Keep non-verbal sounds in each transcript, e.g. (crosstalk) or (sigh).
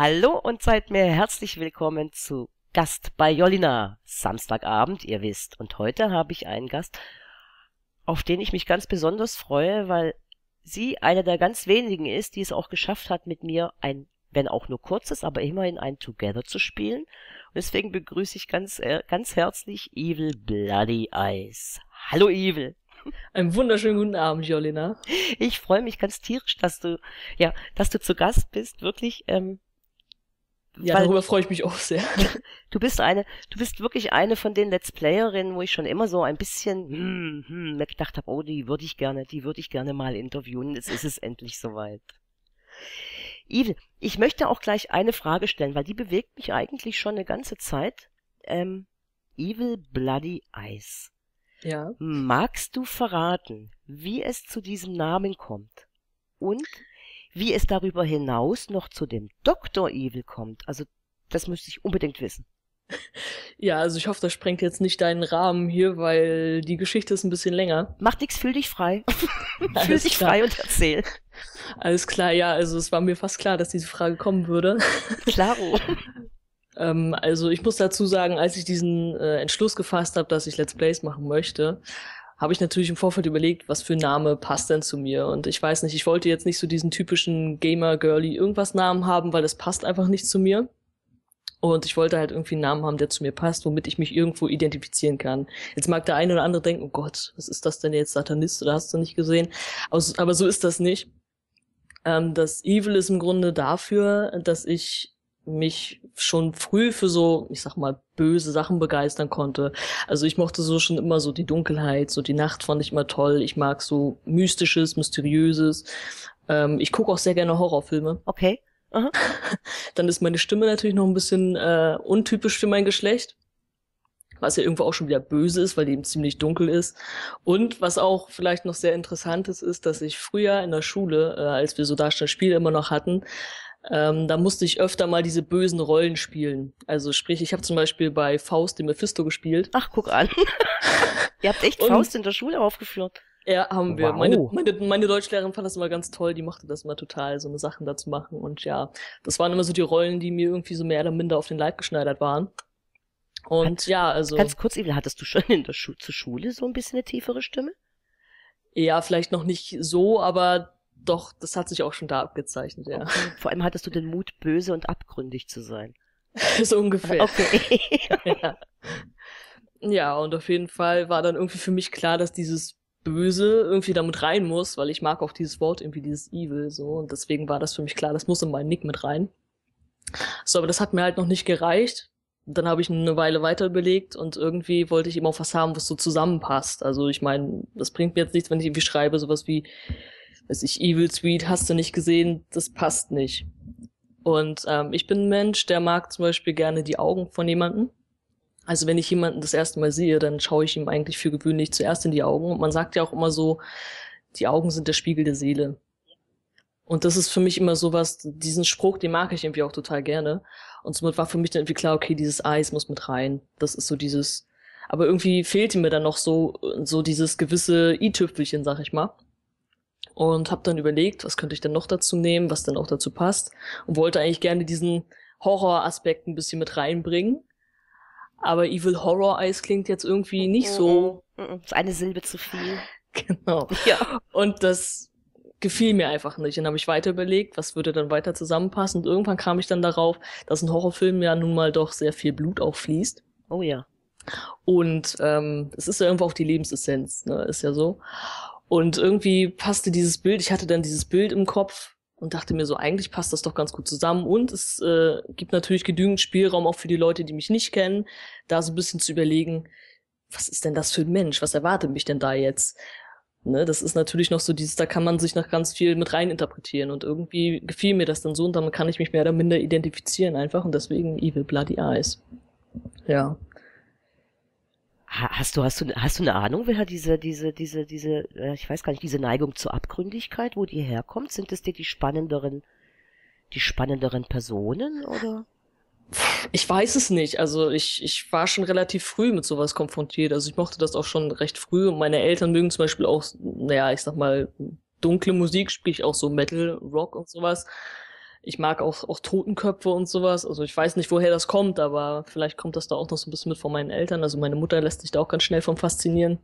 Hallo und seid mir herzlich willkommen zu Gast bei Jolina. Samstagabend, ihr wisst. Und heute habe ich einen Gast, auf den ich mich ganz besonders freue, weil sie eine der ganz wenigen ist, die es auch geschafft hat, mit mir ein, wenn auch nur kurzes, aber immerhin ein Together zu spielen. Und deswegen begrüße ich ganz, äh, ganz herzlich Evil Bloody Eyes. Hallo Evil. Einen wunderschönen guten Abend, Jolina. Ich freue mich ganz tierisch, dass du, ja, dass du zu Gast bist, wirklich. Ähm, ja, Weil, darüber freue ich mich auch sehr. (laughs) Du bist eine, du bist wirklich eine von den Let's Playerinnen, wo ich schon immer so ein bisschen hm, hm, gedacht habe, oh, die würde ich gerne, die würde ich gerne mal interviewen. Jetzt ist es endlich soweit. Evil, ich möchte auch gleich eine Frage stellen, weil die bewegt mich eigentlich schon eine ganze Zeit. Ähm, Evil Bloody Eyes. Ja. Magst du verraten, wie es zu diesem Namen kommt? Und wie es darüber hinaus noch zu dem Dr. Evil kommt, also das müsste ich unbedingt wissen. (laughs) Ja, also ich hoffe, das sprengt jetzt nicht deinen Rahmen hier, weil die Geschichte ist ein bisschen länger. Macht nix, fühl dich frei. (laughs) fühl dich frei und erzähl. Alles klar, ja, also es war mir fast klar, dass diese Frage kommen würde. (laughs) Klaro. ähm, also ich muss dazu sagen, als ich diesen äh, Entschluss gefasst habe, dass ich Let's Plays machen möchte, habe ich natürlich im Vorfeld überlegt, was für ein Name passt denn zu mir. Und ich weiß nicht, ich wollte jetzt nicht so diesen typischen Gamer-Girly irgendwas Namen haben, weil das passt einfach nicht zu mir. Und ich wollte halt irgendwie einen Namen haben, der zu mir passt, womit ich mich irgendwo identifizieren kann. Jetzt mag der eine oder andere denken, oh Gott, was ist das denn jetzt, Satanist oder hast du nicht gesehen? Aber so ist das nicht. Ähm, das Evil ist im Grunde dafür, dass ich mich schon früh für so, ich sag mal, böse Sachen begeistern konnte. Also ich mochte so schon immer so die Dunkelheit, so die Nacht fand ich immer toll. Ich mag so mystisches, mysteriöses. Ähm, ich gucke auch sehr gerne Horrorfilme. Okay. Aha. (laughs) Dann ist meine Stimme natürlich noch ein bisschen äh, untypisch für mein Geschlecht. Was ja irgendwo auch schon wieder böse ist, weil die eben ziemlich dunkel ist. Und was auch vielleicht noch sehr interessant ist, ist, dass ich früher in der Schule, äh, als wir so Darstellspiele immer noch hatten, ähm, da musste ich öfter mal diese bösen Rollen spielen. Also sprich, ich habe zum Beispiel bei Faust den Mephisto gespielt. Ach, guck an. (laughs) Ihr habt echt Und, Faust in der Schule aufgeführt. Ja, haben wir. Wow. Meine, meine, meine Deutschlehrerin fand das immer ganz toll, die mochte das immer total, so eine Sachen da zu machen. Und ja, das waren immer so die Rollen, die mir irgendwie so mehr oder minder auf den Leib geschneidert waren. Und ganz, ja, also. Ganz kurz, Evil, hattest du schon in der Schu zur Schule so ein bisschen eine tiefere Stimme? Ja, vielleicht noch nicht so, aber doch, das hat sich auch schon da abgezeichnet, ja. Okay. Vor allem hattest du den Mut, böse und abgründig zu sein. (laughs) so ungefähr. Okay. (laughs) ja. ja, und auf jeden Fall war dann irgendwie für mich klar, dass dieses Böse irgendwie damit rein muss, weil ich mag auch dieses Wort irgendwie, dieses Evil, so. Und deswegen war das für mich klar, das muss in meinen Nick mit rein. So, aber das hat mir halt noch nicht gereicht. Dann habe ich eine Weile weiter überlegt und irgendwie wollte ich immer auch was haben, was so zusammenpasst. Also ich meine, das bringt mir jetzt nichts, wenn ich irgendwie schreibe, sowas wie weiß ich, Evil Sweet, hast du nicht gesehen, das passt nicht. Und ähm, ich bin ein Mensch, der mag zum Beispiel gerne die Augen von jemandem. Also wenn ich jemanden das erste Mal sehe, dann schaue ich ihm eigentlich für gewöhnlich zuerst in die Augen. Und man sagt ja auch immer so, die Augen sind der Spiegel der Seele. Und das ist für mich immer sowas, diesen Spruch, den mag ich irgendwie auch total gerne. Und somit war für mich dann irgendwie klar, okay, dieses Eis muss mit rein. Das ist so dieses, aber irgendwie fehlte mir dann noch so, so dieses gewisse i-Tüpfelchen, sag ich mal und habe dann überlegt, was könnte ich denn noch dazu nehmen, was dann auch dazu passt und wollte eigentlich gerne diesen Horror-Aspekt ein bisschen mit reinbringen. Aber Evil Horror Eyes klingt jetzt irgendwie nicht so. Mm -mm. Ist eine Silbe zu viel. (laughs) Genau. Ja. Und das gefiel mir einfach nicht. Dann habe ich weiter überlegt, was würde dann weiter zusammenpassen. Und irgendwann kam ich dann darauf, dass ein Horrorfilm ja nun mal doch sehr viel Blut auch fließt. Oh ja. Und ähm, es ist ja irgendwo auch die Lebensessenz, ne? Ist ja so. Und irgendwie passte dieses Bild, ich hatte dann dieses Bild im Kopf und dachte mir so, eigentlich passt das doch ganz gut zusammen. Und es äh, gibt natürlich genügend Spielraum auch für die Leute, die mich nicht kennen, da so ein bisschen zu überlegen, was ist denn das für ein Mensch? Was erwartet mich denn da jetzt? Ne, das ist natürlich noch so dieses, da kann man sich noch ganz viel mit rein interpretieren und irgendwie gefiel mir das dann so und damit kann ich mich mehr oder minder identifizieren einfach und deswegen Evil Bloody Eyes. Ja. Hast du, hast du, hast du eine Ahnung, wer diese, diese, diese, diese, äh, ich weiß gar nicht, diese Neigung zur Abgründigkeit, wo die herkommt? Sind es dir die spannenderen, die spannenderen Personen oder? Ich weiß es nicht. Also ich, ich war schon relativ früh mit sowas konfrontiert. Also ich mochte das auch schon recht früh und meine Eltern mögen zum Beispiel auch, naja, ich sag mal, dunkle Musik, sprich auch so Metal, Rock und sowas ich mag auch, auch Totenköpfe und sowas. Also ich weiß nicht, woher das kommt, aber vielleicht kommt das da auch noch so ein bisschen mit von meinen Eltern. Also meine Mutter lässt sich da auch ganz schnell vom faszinieren.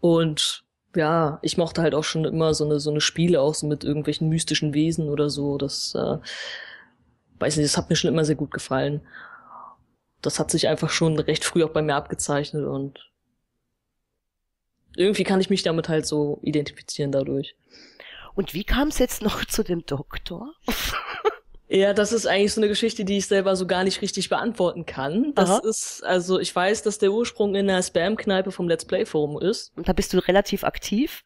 Und ja, ich mochte halt auch schon immer so eine, so eine Spiele auch so mit irgendwelchen mystischen Wesen oder so. Das, äh, weiß nicht, das hat mir schon immer sehr gut gefallen. Das hat sich einfach schon recht früh auch bei mir abgezeichnet und irgendwie kann ich mich damit halt so identifizieren dadurch. Und wie kam es jetzt noch (laughs) zu dem Doktor? Ja, das ist eigentlich so eine Geschichte, die ich selber so gar nicht richtig beantworten kann. Das Aha. ist, also ich weiß, dass der Ursprung in der Spam-Kneipe vom Let's Play Forum ist. Und da bist du relativ aktiv?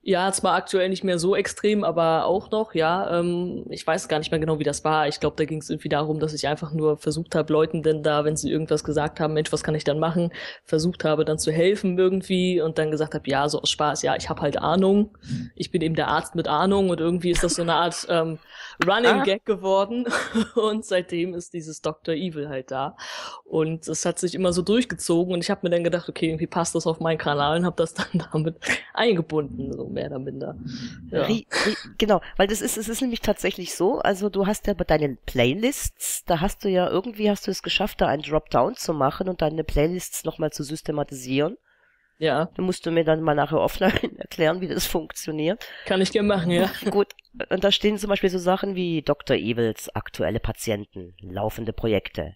Ja, zwar aktuell nicht mehr so extrem, aber auch noch, ja. Ähm, ich weiß gar nicht mehr genau, wie das war. Ich glaube, da ging es irgendwie darum, dass ich einfach nur versucht habe, Leuten denn da, wenn sie irgendwas gesagt haben, Mensch, was kann ich dann machen, versucht habe, dann zu helfen irgendwie und dann gesagt habe, ja, so aus Spaß, ja, ich habe halt Ahnung. Ich bin eben der Arzt mit Ahnung und irgendwie ist das so eine Art ähm, Running ah. Gag geworden (laughs) und seitdem ist dieses Dr. Evil halt da und es hat sich immer so durchgezogen und ich habe mir dann gedacht, okay, irgendwie passt das auf meinen Kanal und habe das dann (laughs) damit eingebunden. So mehr oder minder. Ja. Rie, rie, genau, weil das ist, es ist nämlich tatsächlich so, also du hast ja bei deinen Playlists, da hast du ja irgendwie hast du es geschafft, da einen Dropdown zu machen und deine Playlists nochmal zu systematisieren. Ja. Da musst du mir dann mal nachher offline (laughs) erklären, wie das funktioniert. Kann ich gerne machen, ja. (laughs) Gut. Und da stehen zum Beispiel so Sachen wie Dr. Evils aktuelle Patienten, laufende Projekte.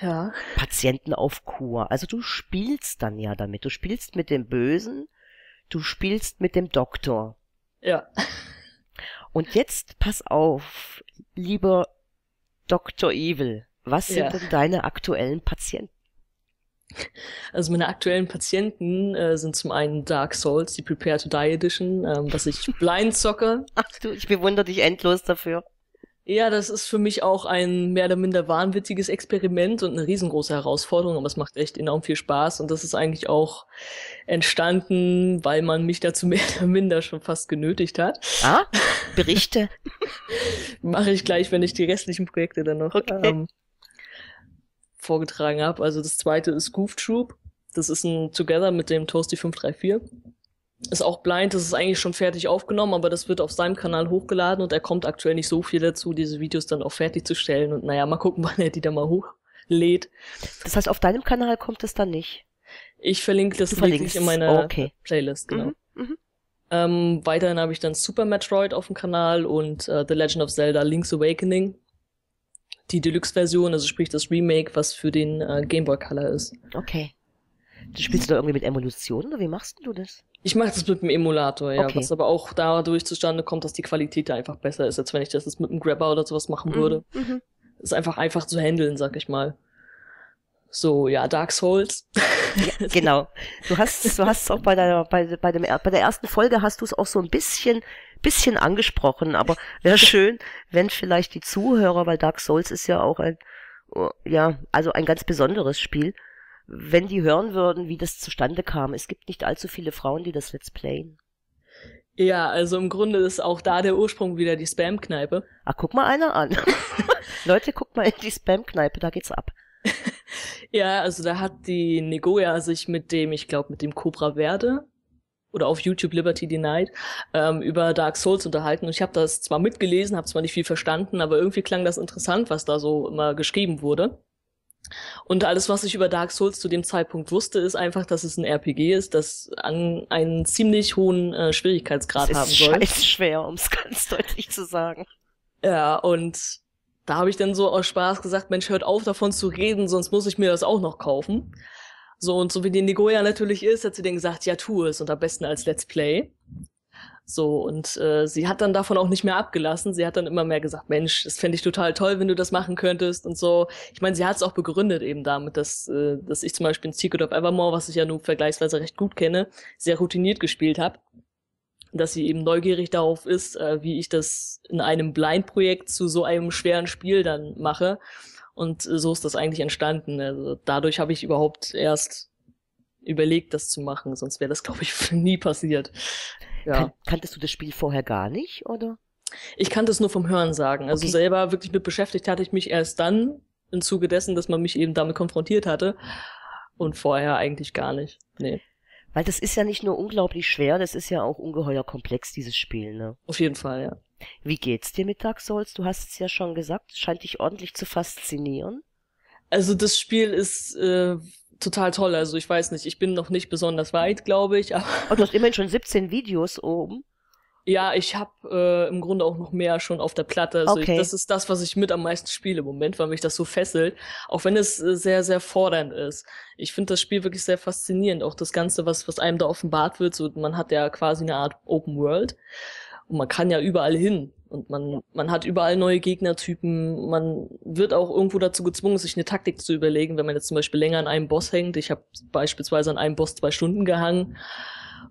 Ja. Patienten auf Kur. Also du spielst dann ja damit. Du spielst mit dem Bösen Du spielst mit dem Doktor. Ja. Und jetzt pass auf, lieber Dr. Evil. Was sind ja. denn deine aktuellen Patienten? Also meine aktuellen Patienten äh, sind zum einen Dark Souls, die Prepare to Die Edition, ähm, was ich (laughs) blind zocke. Ach du, ich bewundere dich endlos dafür. Ja, das ist für mich auch ein mehr oder minder wahnwitziges Experiment und eine riesengroße Herausforderung, aber es macht echt enorm viel Spaß und das ist eigentlich auch entstanden, weil man mich dazu (laughs) mehr oder minder schon fast genötigt hat. Ah, Berichte. (laughs) Mache ich gleich, wenn ich die restlichen Projekte dann noch okay. ähm, vorgetragen habe. Also das zweite ist Goof Troop. Das ist ein Together mit dem Toasty 534 ist auch blind, das ist eigentlich schon fertig aufgenommen, aber das wird auf seinem Kanal hochgeladen und er kommt aktuell nicht so viel dazu, diese Videos dann auch fertig zu stellen. Und naja, mal gucken, (laughs) wann er die dann mal hochlädt. Das heißt, auf deinem Kanal kommt es dann nicht? Ich verlinke das wirklich in meiner oh, okay. Playlist, genau. Mhm, mhm. Ähm, weiterhin habe ich dann Super Metroid auf dem Kanal und äh, The Legend of Zelda Link's Awakening. Die Deluxe-Version, also sprich das Remake, was für den äh, Game Boy Color ist. Okay. Du spielst du da irgendwie mit Emulation oder wie machst du das? Ich mache das mit dem Emulator, ja, okay. was aber auch dadurch zustande kommt, dass die Qualität da einfach besser ist, als wenn ich das jetzt mit einem Grabber oder sowas machen mhm. würde. Mhm. Ist einfach einfach zu handeln, sag ich mal. So, ja, Dark Souls. Ja, genau. Du hast, du hast auch bei der, bei, bei dem, bei der ersten Folge hast du es auch so ein bisschen, bisschen angesprochen, aber wäre (laughs) schön, wenn vielleicht die Zuhörer, weil Dark Souls ist ja auch ein, oh, ja, also ein ganz besonderes Spiel, wenn die hören würden, wie das zustande kam. Es gibt nicht allzu viele Frauen, die das Let's Playen. Ja, also im Grunde ist auch da der Ursprung wieder die Spam-Kneipe. Ach, guck mal einer an. (laughs) Leute, guck mal in die Spam-Kneipe, da geht's ab. (laughs) ja, also da hat die Negoya sich mit dem, ich glaube, mit dem Cobra Verde oder auf YouTube Liberty Denied ähm, über Dark Souls unterhalten. Und ich habe das zwar mitgelesen, habe zwar nicht viel verstanden, aber irgendwie klang das interessant, was da so immer geschrieben wurde. Und alles, was ich über Dark Souls zu dem Zeitpunkt wusste, ist einfach, dass es ein RPG ist, das an einen ziemlich hohen äh, Schwierigkeitsgrad haben soll. Es ist schwer, um es (laughs) ganz deutlich zu sagen. Ja, und da habe ich dann so aus Spaß gesagt, Mensch, hört auf davon zu reden, sonst muss ich mir das auch noch kaufen. So, und so wie die Negoya natürlich ist, hat sie dann gesagt, ja, tu es und am besten als Let's Play. So, und äh, sie hat dann davon auch nicht mehr abgelassen. Sie hat dann immer mehr gesagt, Mensch, das fände ich total toll, wenn du das machen könntest und so. Ich meine, sie hat es auch begründet eben damit, dass, äh, dass ich zum Beispiel in Secret of Evermore, was ich ja nun vergleichsweise recht gut kenne, sehr routiniert gespielt habe. Dass sie eben neugierig darauf ist, äh, wie ich das in einem Blind-Projekt zu so einem schweren Spiel dann mache. Und äh, so ist das eigentlich entstanden. Also dadurch habe ich überhaupt erst überlegt, das zu machen, sonst wäre das, glaube ich, (laughs) nie passiert. Ja. Kan kanntest du das Spiel vorher gar nicht, oder? Ich kannte es nur vom Hören sagen. Also okay. selber wirklich mit beschäftigt hatte ich mich erst dann im Zuge dessen, dass man mich eben damit konfrontiert hatte. Und vorher eigentlich gar nicht. Nee. Weil das ist ja nicht nur unglaublich schwer, das ist ja auch ungeheuer komplex, dieses Spiel, ne? Auf jeden Fall, ja. Wie geht's dir mit Dark Souls? Du hast es ja schon gesagt, es scheint dich ordentlich zu faszinieren. Also das Spiel ist äh, total toll. Also ich weiß nicht, ich bin noch nicht besonders weit, glaube ich. Aber oh, du hast immerhin schon 17 Videos oben. Ja, ich habe äh, im Grunde auch noch mehr schon auf der Platte. Also okay. ich, das ist das, was ich mit am meisten spiele im Moment, weil mich das so fesselt. Auch wenn es äh, sehr, sehr fordernd ist. Ich finde das Spiel wirklich sehr faszinierend. Auch das Ganze, was, was einem da offenbart wird. So, man hat ja quasi eine Art Open World. Und man kann ja überall hin. Und man, man hat überall neue Gegnertypen. Man wird auch irgendwo dazu gezwungen, sich eine Taktik zu überlegen, wenn man jetzt zum Beispiel länger an einem Boss hängt. Ich habe beispielsweise an einem Boss zwei Stunden gehangen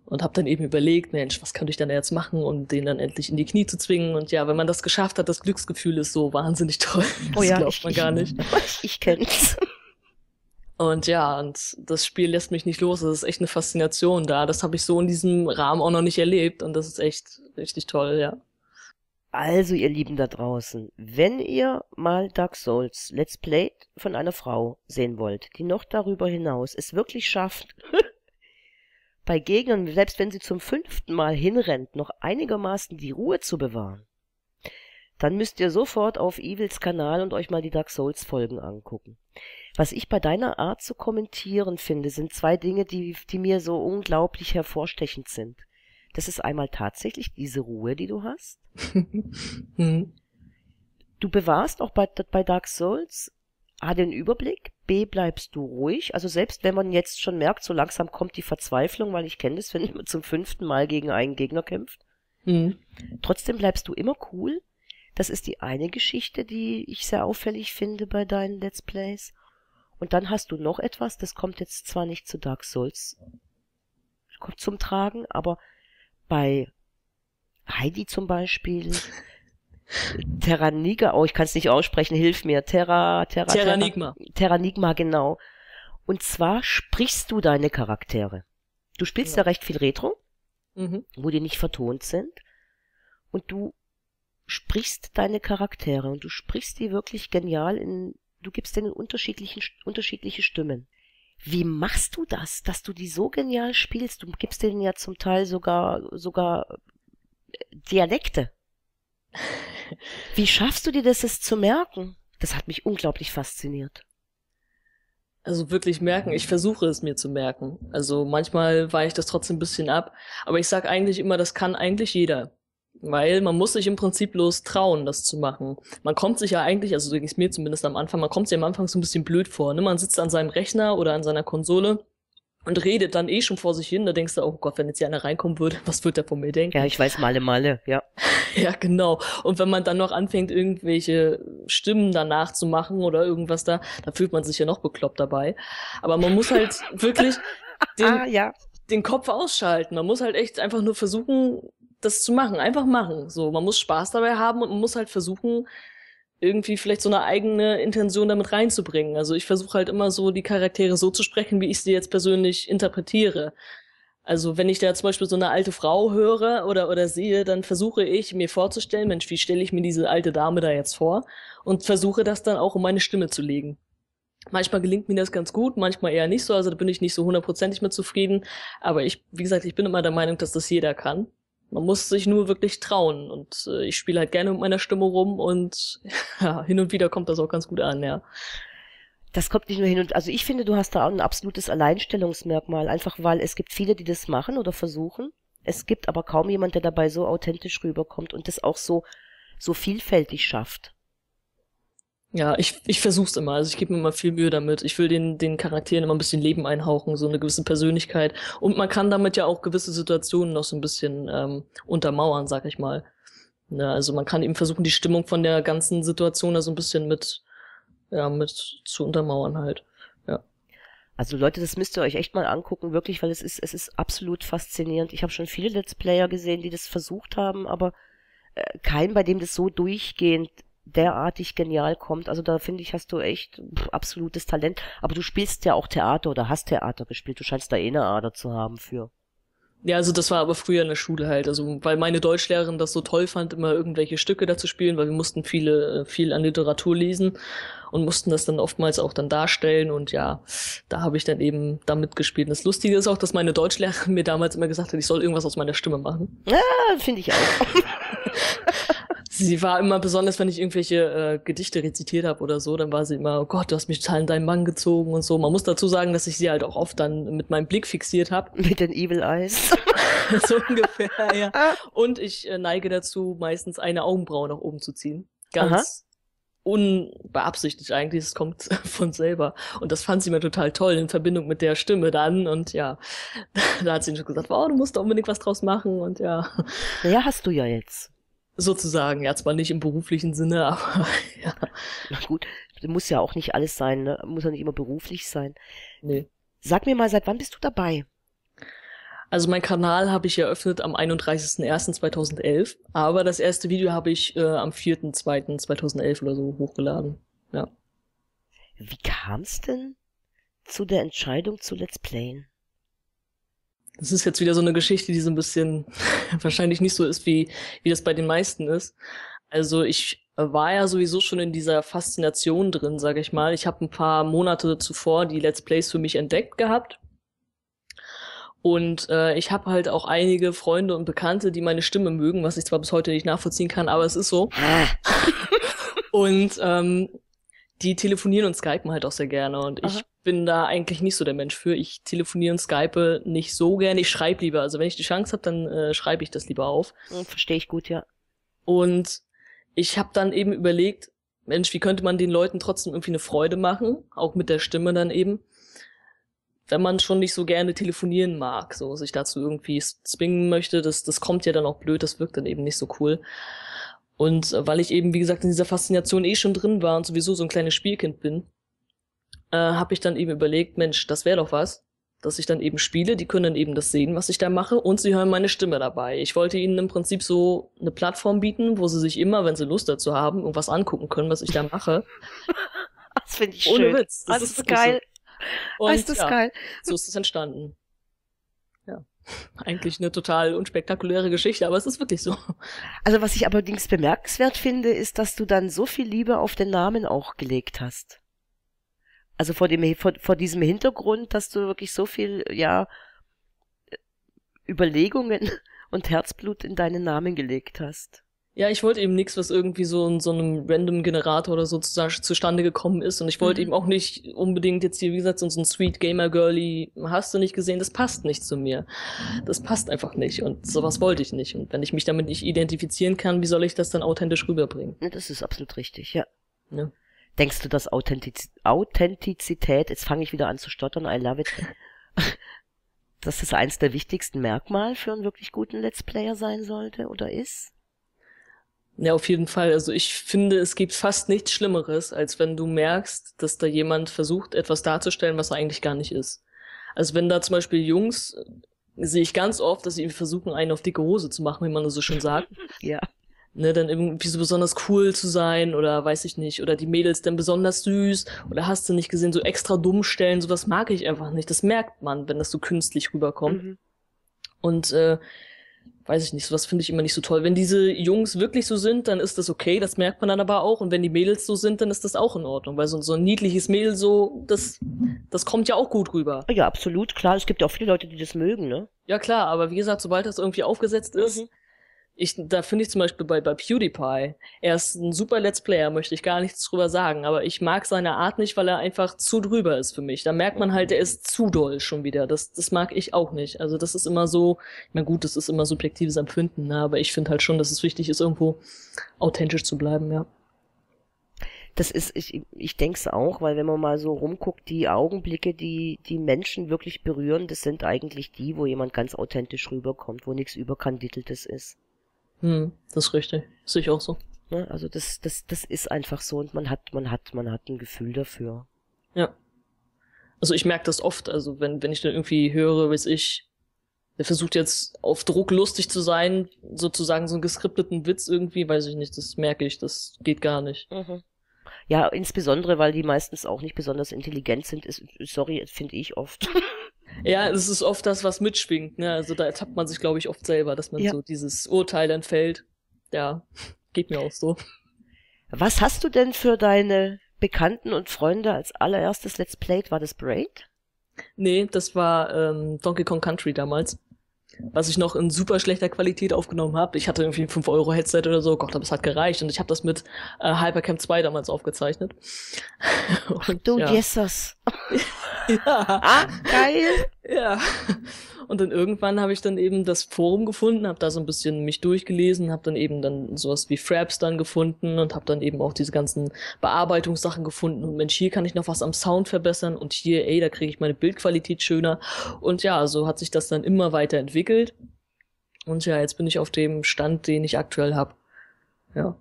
und habe dann eben überlegt, Mensch, was könnte ich dann jetzt machen, um den dann endlich in die Knie zu zwingen? Und ja, wenn man das geschafft hat, das Glücksgefühl ist so wahnsinnig toll. (laughs) Das oh ja, glaubt ich, man gar nicht. Ich, (laughs) ich kenn's. Und ja, und das Spiel lässt mich nicht los. Das ist echt eine Faszination da. Das habe ich so in diesem Rahmen auch noch nicht erlebt und das ist echt richtig toll, ja. Also, ihr Lieben da draußen, wenn ihr mal Dark Souls Let's Play von einer Frau sehen wollt, die noch darüber hinaus es wirklich schafft, (laughs) bei Gegnern, selbst wenn sie zum fünften Mal hinrennt, noch einigermaßen die Ruhe zu bewahren, dann müsst ihr sofort auf Evils Kanal und euch mal die Dark Souls Folgen angucken. Was ich bei deiner Art zu kommentieren finde, sind zwei Dinge, die, die mir so unglaublich hervorstechend sind. Das ist einmal tatsächlich diese Ruhe, die du hast. (laughs) Hm. Du bewahrst auch bei, bei Dark Souls A den Überblick, B bleibst du ruhig. Also selbst wenn man jetzt schon merkt, so langsam kommt die Verzweiflung, weil ich kenne das, (laughs) wenn man zum fünften Mal gegen einen Gegner kämpft. Hm. Trotzdem bleibst du immer cool. Das ist die eine Geschichte, die ich sehr auffällig finde bei deinen Let's Plays. Und dann hast du noch etwas, das kommt jetzt zwar nicht zu Dark Souls kommt zum Tragen, aber bei Heidi zum Beispiel, Terraniga, oh, ich kann es nicht aussprechen, hilf mir. Terra, Terra, Terranigma. Terra, Terranigma, genau. Und zwar sprichst du deine Charaktere. Du spielst ja, ja recht viel Retro, mhm. wo die nicht vertont sind. Und du sprichst deine Charaktere und du sprichst die wirklich genial in, du gibst denen unterschiedlichen, unterschiedliche Stimmen. Wie machst du das, dass du die so genial spielst? Du gibst denen ja zum Teil sogar, sogar Dialekte. Wie schaffst du dir das, es zu merken? Das hat mich unglaublich fasziniert. Also wirklich merken, ich versuche es mir zu merken. Also manchmal weiche das trotzdem ein bisschen ab. Aber ich sage eigentlich immer, das kann eigentlich jeder. Weil man muss sich im Prinzip bloß trauen, das zu machen. Man kommt sich ja eigentlich, also so ging es mir zumindest am Anfang, man kommt sich am Anfang so ein bisschen blöd vor. Ne? Man sitzt an seinem Rechner oder an seiner Konsole und redet dann eh schon vor sich hin. Da denkst du, oh Gott, wenn jetzt hier einer reinkommen würde, (laughs) was wird der von mir denken? Ja, ich weiß Male Male, ja. (laughs) ja, genau. Und wenn man dann noch anfängt, irgendwelche Stimmen danach zu machen oder irgendwas da, da fühlt man sich ja noch bekloppt dabei. Aber man muss halt (laughs) wirklich den, ah, ja. den Kopf ausschalten. Man muss halt echt einfach nur versuchen, das zu machen. Einfach machen. So, man muss Spaß dabei haben und man muss halt versuchen, irgendwie vielleicht so eine eigene Intention damit reinzubringen. Also ich versuche halt immer so die Charaktere so zu sprechen, wie ich sie jetzt persönlich interpretiere. Also wenn ich da zum Beispiel so eine alte Frau höre oder, oder sehe, dann versuche ich mir vorzustellen, Mensch, wie stelle ich mir diese alte Dame da jetzt vor? Und versuche das dann auch um meine Stimme zu legen. Manchmal gelingt mir das ganz gut, manchmal eher nicht so, also da bin ich nicht so hundertprozentig mit zufrieden. Aber ich, wie gesagt, ich bin immer der Meinung, dass das jeder kann. Man muss sich nur wirklich trauen. Und äh, ich spiele halt gerne mit meiner Stimme rum und (laughs) ja, hin und wieder kommt das auch ganz gut an, ja. Das kommt nicht nur hin und also ich finde, du hast da auch ein absolutes Alleinstellungsmerkmal, einfach weil es gibt viele, die das machen oder versuchen. Es gibt aber kaum jemand, der dabei so authentisch rüberkommt und das auch so so vielfältig schafft. Ja, ich, ich versuch's immer. Also ich gebe mir immer viel Mühe damit. Ich will den, den Charakteren immer ein bisschen Leben einhauchen, so eine gewisse Persönlichkeit. Und man kann damit ja auch gewisse Situationen noch so ein bisschen ähm, untermauern, sag ich mal. Ja, ne, also man kann eben versuchen, die Stimmung von der ganzen Situation da so ein bisschen mit, ja, mit zu untermauern halt. Ja. Also Leute, das müsst ihr euch echt mal angucken, wirklich, weil es ist, es ist absolut faszinierend. Ich habe schon viele Let's Player gesehen, die das versucht haben, aber äh, kein, bei dem das so durchgehend derartig genial kommt. Also da finde ich, hast du echt pff, absolutes Talent. Aber du spielst ja auch Theater oder hast Theater gespielt. Du scheinst da eh eine Ader zu haben für. Ja, also das war aber früher in der Schule halt. Also weil meine Deutschlehrerin das so toll fand, immer irgendwelche Stücke dazu spielen, weil wir mussten viele, äh, viel an Literatur lesen und mussten das dann oftmals auch dann darstellen. Und ja, da habe ich dann eben damit gespielt. Und das Lustige ist auch, dass meine Deutschlehrerin (laughs) mir damals immer gesagt hat, ich soll irgendwas aus meiner Stimme machen. Ja, finde ich auch. (laughs) Sie war immer besonders, wenn ich irgendwelche äh, Gedichte rezitiert habe oder so, dann war sie immer, oh Gott, du hast mich total in deinen Bann gezogen und so. Man muss dazu sagen, dass ich sie halt auch oft dann mit meinem Blick fixiert habe. (laughs) Mit den Evil Eyes. (laughs) so ungefähr, ja. Und ich äh, neige dazu, meistens eine Augenbraue nach oben zu ziehen. Ganz unbeabsichtigt eigentlich, es kommt (laughs) von selber. Und das fand sie mir total toll in Verbindung mit der Stimme dann. Und ja, da hat sie schon gesagt, wow, du musst da unbedingt was draus machen. Und ja. Ja, hast du ja jetzt. Sozusagen, ja, zwar nicht im beruflichen Sinne, (laughs) aber ja. Na gut, muss ja auch nicht alles sein, ne? Muss ja nicht immer beruflich sein. Nee. Sag mir mal, seit wann bist du dabei? Also mein Kanal habe ich eröffnet am 31.01.2011, aber das erste Video habe ich äh, am 4.02.2011 oder so hochgeladen. Ja. Wie kam es denn zu der Entscheidung zu Let's Playen? Das ist jetzt wieder so eine Geschichte, die so ein bisschen (laughs) wahrscheinlich nicht so ist, wie, wie das bei den meisten ist. Also ich war ja sowieso schon in dieser Faszination drin, sage ich mal. Ich habe ein paar Monate zuvor die Let's Plays für mich entdeckt gehabt und äh, ich habe halt auch einige Freunde und Bekannte, die meine Stimme mögen, was ich zwar bis heute nicht nachvollziehen kann, aber es ist so. (laughs) und ähm, die telefonieren und skypen halt auch sehr gerne. Und Aha. ich bin da eigentlich nicht so der Mensch für. Ich telefoniere und skype nicht so gerne. Ich schreibe lieber. Also wenn ich die Chance habe, dann äh, schreibe ich das lieber auf. Verstehe ich gut, ja. Und ich habe dann eben überlegt, Mensch, wie könnte man den Leuten trotzdem irgendwie eine Freude machen? Auch mit der Stimme dann eben wenn man schon nicht so gerne telefonieren mag, so sich dazu irgendwie zwingen möchte, das, das kommt ja dann auch blöd, das wirkt dann eben nicht so cool. Und äh, weil ich eben, wie gesagt, in dieser Faszination eh schon drin war und sowieso so ein kleines Spielkind bin, äh, habe ich dann eben überlegt, Mensch, das wäre doch was, dass ich dann eben spiele, die können dann eben das sehen, was ich da mache und sie hören meine Stimme dabei. Ich wollte ihnen im Prinzip so eine Plattform bieten, wo sie sich immer, wenn sie Lust dazu haben, irgendwas angucken können, was ich da mache. (laughs) Das finde ich Ohne schön. Witz. Das, das ist, ist geil. So. Und, ist das ja, geil. So ist es entstanden. Ja. (laughs) Eigentlich eine total unspektakuläre Geschichte, aber es ist wirklich so. Also was ich allerdings bemerkenswert finde, ist, dass du dann so viel Liebe auf den Namen auch gelegt hast. Also vor dem, vor, vor diesem Hintergrund, dass du wirklich so viel, ja, Überlegungen (laughs) und Herzblut in deinen Namen gelegt hast. Ja, ich wollte eben nichts, was irgendwie so in so einem random Generator oder so zustande gekommen ist. Und ich wollte mhm. eben auch nicht unbedingt jetzt hier, wie gesagt, so ein Sweet Gamer Girly, hast du nicht gesehen, das passt nicht zu mir. Das passt einfach nicht. Und sowas wollte ich nicht. Und wenn ich mich damit nicht identifizieren kann, wie soll ich das dann authentisch rüberbringen? Das ist absolut richtig, ja. ja. Denkst du, dass Authentiz Authentizität, jetzt fange ich wieder an zu stottern, I love it, (laughs) dass das eins der wichtigsten Merkmale für einen wirklich guten Let's Player sein sollte oder ist? Ja, auf jeden Fall. Also ich finde, es gibt fast nichts Schlimmeres, als wenn du merkst, dass da jemand versucht, etwas darzustellen, was er eigentlich gar nicht ist. Also wenn da zum Beispiel Jungs, sehe ich ganz oft, dass sie versuchen, einen auf dicke Hose zu machen, wie man das so schön sagt. (laughs) ja. Ne, dann irgendwie so besonders cool zu sein oder weiß ich nicht, oder die Mädels dann besonders süß oder hast du nicht gesehen, so extra dumm stellen, sowas mag ich einfach nicht. Das merkt man, wenn das so künstlich rüberkommt. Mhm. Und äh, weiß ich nicht, sowas finde ich immer nicht so toll. Wenn diese Jungs wirklich so sind, dann ist das okay, das merkt man dann aber auch. Und wenn die Mädels so sind, dann ist das auch in Ordnung, weil so, so ein niedliches Mädel so, das, das kommt ja auch gut rüber. Ja, absolut, klar. Es gibt ja auch viele Leute, die das mögen, ne? Ja, klar, aber wie gesagt, sobald das irgendwie aufgesetzt ist, mhm ich, da finde ich zum Beispiel bei, bei PewDiePie, er ist ein super Let's Player, möchte ich gar nichts drüber sagen, aber ich mag seine Art nicht, weil er einfach zu drüber ist für mich. Da merkt man halt, er ist zu doll schon wieder. Das, das mag ich auch nicht. Also das ist immer so, meine gut, das ist immer subjektives Empfinden, ne? aber ich finde halt schon, dass es wichtig ist, irgendwo authentisch zu bleiben, ja. Das ist, ich, ich denke es auch, weil wenn man mal so rumguckt, die Augenblicke, die die Menschen wirklich berühren, das sind eigentlich die, wo jemand ganz authentisch rüberkommt, wo nichts überkandideltes ist. Hm, das ist richtig. Sehe ich auch so. Ne? Also das, das, das ist einfach so und man hat, man hat, man hat ein Gefühl dafür. Ja. Also ich merke das oft, also wenn, wenn ich dann irgendwie höre, weiß ich, der versucht jetzt auf Druck lustig zu sein, sozusagen so einen geskripteten Witz irgendwie, weiß ich nicht, das merke ich, das geht gar nicht. Mhm. Ja, insbesondere, weil die meistens auch nicht besonders intelligent sind, ist, sorry, finde ich oft. (laughs) Ja, es ist oft das, was mitschwingt. Ne? Also da ertappt man sich, glaube ich, oft selber, dass man ja. so dieses Urteil dann fällt. Ja, geht mir auch so. Was hast du denn für deine Bekannten und Freunde als allererstes Let's Played? War das Braid? Nee, das war ähm, Donkey Kong Country damals. Was ich noch in super schlechter Qualität aufgenommen habe. Ich hatte irgendwie ein 5 Euro Headset oder so, Gott, aber es hat gereicht. Und ich habe das mit äh, Hypercamp 2 damals aufgezeichnet. (laughs) Und, du ja. Jesus. (laughs) ja. Ah, geil. Ja. Und dann irgendwann habe ich dann eben das Forum gefunden, habe da so ein bisschen mich durchgelesen, habe dann eben dann sowas wie Fraps dann gefunden und habe dann eben auch diese ganzen Bearbeitungssachen gefunden und Mensch, hier kann ich noch was am Sound verbessern und hier, ey, da kriege ich meine Bildqualität schöner. Und ja, so hat sich das dann immer weiterentwickelt. Und ja, jetzt bin ich auf dem Stand, den ich aktuell habe. Ja.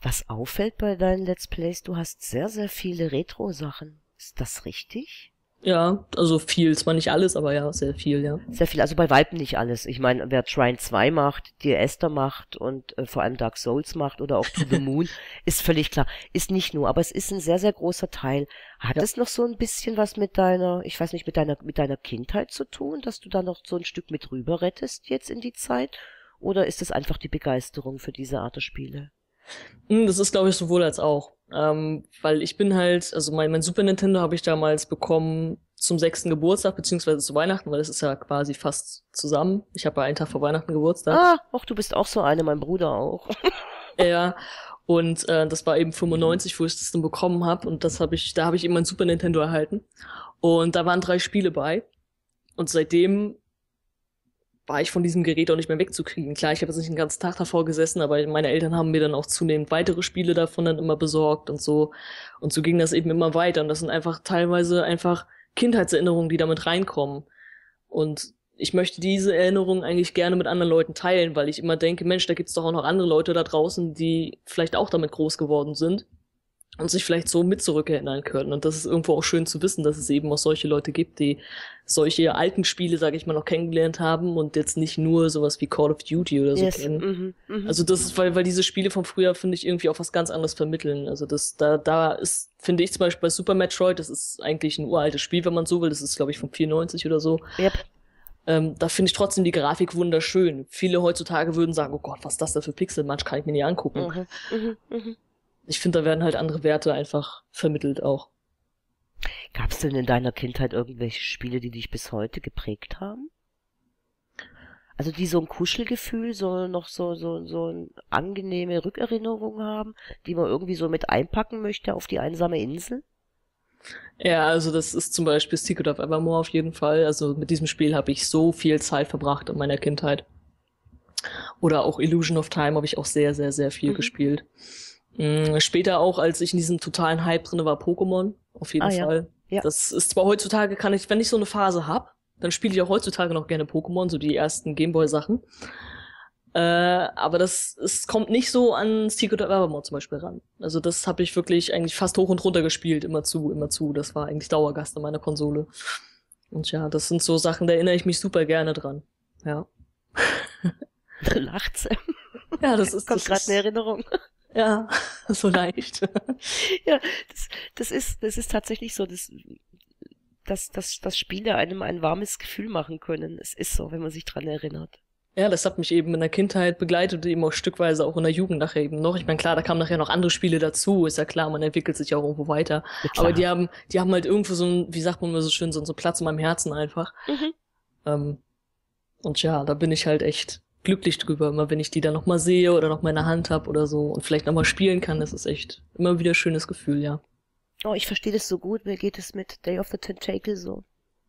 Was auffällt bei deinen Let's Plays, du hast sehr, sehr viele Retro-Sachen. Ist das richtig? Ja, also viel, zwar nicht alles, aber ja, sehr viel, ja. Sehr viel, also bei Weitem nicht alles. Ich meine, wer Trine 2 macht, die Esther macht und äh, vor allem Dark Souls macht oder auch To the (laughs) Moon, ist völlig klar. Ist nicht nur, aber es ist ein sehr, sehr großer Teil. Hat ja. es noch so ein bisschen was mit deiner, ich weiß nicht, mit deiner, mit deiner Kindheit zu tun, dass du da noch so ein Stück mit rüber rettest jetzt in die Zeit? Oder ist es einfach die Begeisterung für diese Art der Spiele? Hm, das ist, glaube ich, sowohl als auch. Ähm, weil ich bin halt, also mein, mein Super Nintendo habe ich damals bekommen zum sechsten Geburtstag, beziehungsweise zu Weihnachten, weil das ist ja quasi fast zusammen. Ich habe ja einen Tag vor Weihnachten Geburtstag. Ah, ach, du bist auch so eine, mein Bruder auch. (laughs) ja, und äh, das war eben 95, wo ich das dann bekommen habe. Und das habe ich, da habe ich eben mein Super Nintendo erhalten. Und da waren drei Spiele bei. Und seitdem war ich von diesem Gerät auch nicht mehr wegzukriegen. Klar, ich habe jetzt nicht den ganzen Tag davor gesessen, aber meine Eltern haben mir dann auch zunehmend weitere Spiele davon dann immer besorgt und so. Und so ging das eben immer weiter. Und das sind einfach teilweise einfach Kindheitserinnerungen, die damit reinkommen. Und ich möchte diese Erinnerungen eigentlich gerne mit anderen Leuten teilen, weil ich immer denke, Mensch, da gibt's doch auch noch andere Leute da draußen, die vielleicht auch damit groß geworden sind und sich vielleicht so mit zurückerinnern können. Und das ist irgendwo auch schön zu wissen, dass es eben auch solche Leute gibt, die solche alten Spiele, sage ich mal, noch kennengelernt haben und jetzt nicht nur sowas wie Call of Duty oder so yes. kennen. Mm -hmm, Also das ist, weil, weil diese Spiele vom Frühjahr, finde ich, irgendwie auch was ganz anderes vermitteln. Also das, da, da ist, finde ich zum Beispiel bei Super Metroid, das ist eigentlich ein uraltes Spiel, wenn man so will. Das ist, glaube ich, von 94 oder so. Yep. Ähm, da finde ich trotzdem die Grafik wunderschön. Viele heutzutage würden sagen, oh Gott, was ist das da für Pixel? Manch kann ich mir nicht angucken. Mhm, mh, mh ich finde, da werden halt andere Werte einfach vermittelt auch. Gab es denn in deiner Kindheit irgendwelche Spiele, die dich bis heute geprägt haben? Also die so ein Kuschelgefühl, so noch so, so, so eine angenehme Rückerinnerung haben, die man irgendwie so mit einpacken möchte auf die einsame Insel? Ja, also das ist zum Beispiel Secret of Evermore auf jeden Fall. Also mit diesem Spiel habe ich so viel Zeit verbracht in meiner Kindheit. Oder auch Illusion of Time habe ich auch sehr, sehr, sehr viel mhm. gespielt. Mhm, später auch, als ich in diesem totalen Hype drin war, Pokémon, auf jeden ah, Fall. Ja. ja. Das ist zwar heutzutage, kann ich, wenn ich so eine Phase hab, dann spiele ich auch heutzutage noch gerne Pokémon, so die ersten Gameboy-Sachen. Äh, aber das es kommt nicht so an Secret of Evermore zum Beispiel ran. Also das habe ich wirklich eigentlich fast hoch und runter gespielt, immer zu, immer zu. Das war eigentlich Dauergast an meiner Konsole. Und ja, das sind so Sachen, da erinnere ich mich super gerne dran. Ja. (laughs) Lacht Sam. Ja, das (laughs) ist. Kommt gerade eine Erinnerung. Ja, (laughs) so leicht. (laughs) ja, das, das ist, das ist tatsächlich so, dass, dass, dass, dass Spiele einem ein warmes Gefühl machen können. Es ist so, wenn man sich dran erinnert. Ja, das hat mich eben in der Kindheit begleitet, eben auch stückweise auch in der Jugend nachher eben noch. Ich meine, klar, da kamen nachher noch andere Spiele dazu, ist ja klar, man entwickelt sich auch irgendwo weiter. Ja, Aber die haben, die haben halt irgendwo so ein, wie sagt man immer so schön, so, so einen Platz in meinem Herzen einfach. Mhm. Ähm, und ja, da bin ich halt echt glücklich drüber, immer wenn ich die dann nochmal sehe oder noch mal in der Hand habe oder so und vielleicht nochmal spielen kann. Das ist echt immer wieder ein schönes Gefühl, ja. Oh, ich verstehe das so gut. Mir geht es mit Day of the Tentacle so.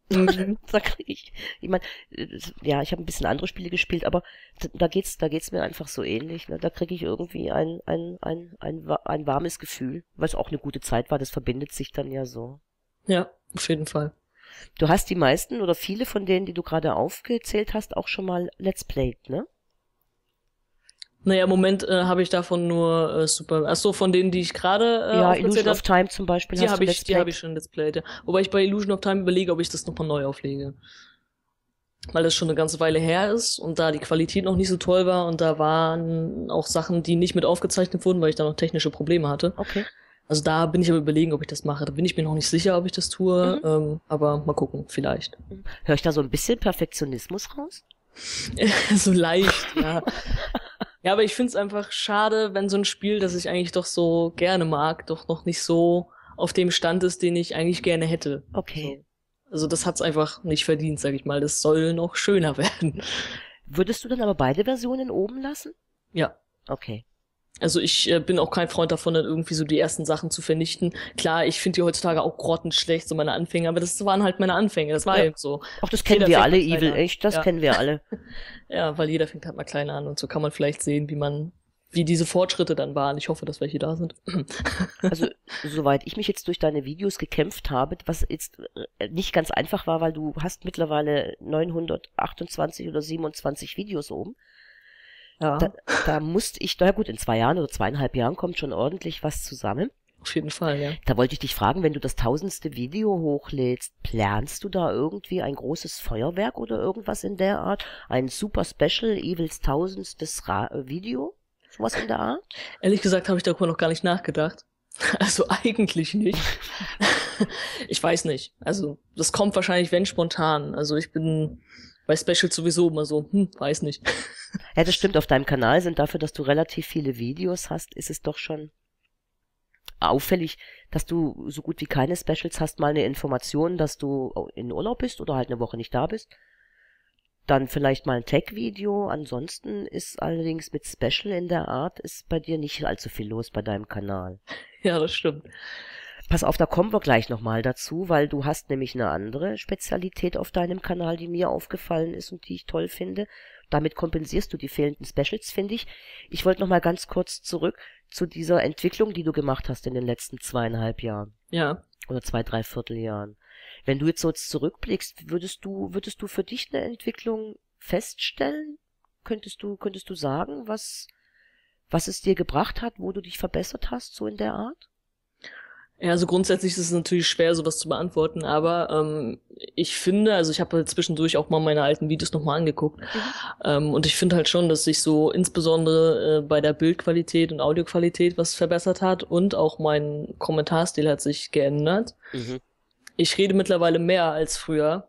Mhm. (laughs) da krieg ich, ich meine, ja, ich habe ein bisschen andere Spiele gespielt, aber da geht's, da geht's mir einfach so ähnlich. Ne? Da kriege ich irgendwie ein, ein, ein, ein, ein warmes Gefühl, weil es auch eine gute Zeit war. Das verbindet sich dann ja so. Ja, auf jeden Fall. Du hast die meisten oder viele von denen, die du gerade aufgezählt hast, auch schon mal Let's Played, ne? Naja, im Moment äh, habe ich davon nur äh, Super. Achso, von denen, die ich gerade. Äh, ja, Illusion of Time zum Beispiel. Die habe ich, die habe ich schon Let's Played. Ja. Wobei ich bei Illusion of Time überlege, ob ich das nochmal neu auflege. Weil das schon eine ganze Weile her ist und da die Qualität noch nicht so toll war und da waren auch Sachen, die nicht mit aufgezeichnet wurden, weil ich da noch technische Probleme hatte. Okay. Also da bin ich aber überlegen, ob ich das mache. Da bin ich mir noch nicht sicher, ob ich das tue. Mhm. Ähm, aber mal gucken, vielleicht. Hör ich da so ein bisschen Perfektionismus raus? (laughs) so leicht, ja. Ja, aber ich find's einfach schade, wenn so ein Spiel, das ich eigentlich doch so gerne mag, doch noch nicht so auf dem Stand ist, den ich eigentlich gerne hätte. Okay. So. Also das hat's einfach nicht verdient, sag ich mal. Das soll noch schöner (laughs) werden. Würdest du dann aber beide Versionen oben lassen? Ja. Okay. Also ich äh, bin auch kein Freund davon, dann irgendwie so die ersten Sachen zu vernichten. Klar, ich finde die heutzutage auch grottenschlecht, so meine Anfänge, aber das waren halt meine Anfänge, das war Ja. eben so. Ach, das kennen Jeder wir alle, Evil, an. echt, das Ja. kennen wir alle. (laughs) Ja, weil jeder fängt halt mal klein an und so kann man vielleicht sehen, wie man, wie diese Fortschritte dann waren. Ich hoffe, dass welche da sind. (laughs) Also, soweit ich mich jetzt durch deine Videos gekämpft habe, was jetzt äh, nicht ganz einfach war, weil du hast mittlerweile 928 oder 27 Videos oben. Ja, Da, da musste ich, na gut, in zwei Jahren oder zweieinhalb Jahren kommt schon ordentlich was zusammen. auf jeden Fall, ja. Da wollte ich dich fragen, wenn du das tausendste Video hochlädst, planst du da irgendwie ein großes Feuerwerk oder irgendwas in der Art? Ein super Special Evils tausendstes Ra äh, Video? Sowas in der Art? Ehrlich gesagt habe ich darüber noch gar nicht nachgedacht. (laughs) Also eigentlich nicht. (laughs) ich weiß nicht. Also das kommt wahrscheinlich, wenn spontan. Also ich bin bei Specials sowieso immer so, hm, weiß nicht. (laughs) Ja, das stimmt. Auf deinem Kanal sind dafür, dass du relativ viele Videos hast, ist es doch schon auffällig, dass du so gut wie keine Specials hast. Mal eine Information, dass du in Urlaub bist oder halt eine Woche nicht da bist. Dann vielleicht mal ein Tech-Video. Ansonsten ist allerdings mit Special in der Art ist bei dir nicht allzu viel los bei deinem Kanal. (laughs) Ja, das stimmt. Pass auf, da kommen wir gleich nochmal dazu, weil du hast nämlich eine andere Spezialität auf deinem Kanal, die mir aufgefallen ist und die ich toll finde. Damit kompensierst du die fehlenden Specials, finde ich. Ich wollte nochmal ganz kurz zurück zu dieser Entwicklung, die du gemacht hast in den letzten zweieinhalb Jahren Ja. oder zwei, drei Vierteljahren. Wenn du jetzt so zurückblickst, würdest du, würdest du für dich eine Entwicklung feststellen? Könntest du, könntest du sagen, was, was es dir gebracht hat, wo du dich verbessert hast, so in der Art? Ja, also grundsätzlich ist es natürlich schwer, sowas zu beantworten, aber ähm, ich finde, also ich habe halt zwischendurch auch mal meine alten Videos nochmal angeguckt ähm, und ich finde halt schon, dass sich so insbesondere äh, bei der Bildqualität und Audioqualität was verbessert hat und auch mein Kommentarstil hat sich geändert. Mhm. Ich rede mittlerweile mehr als früher,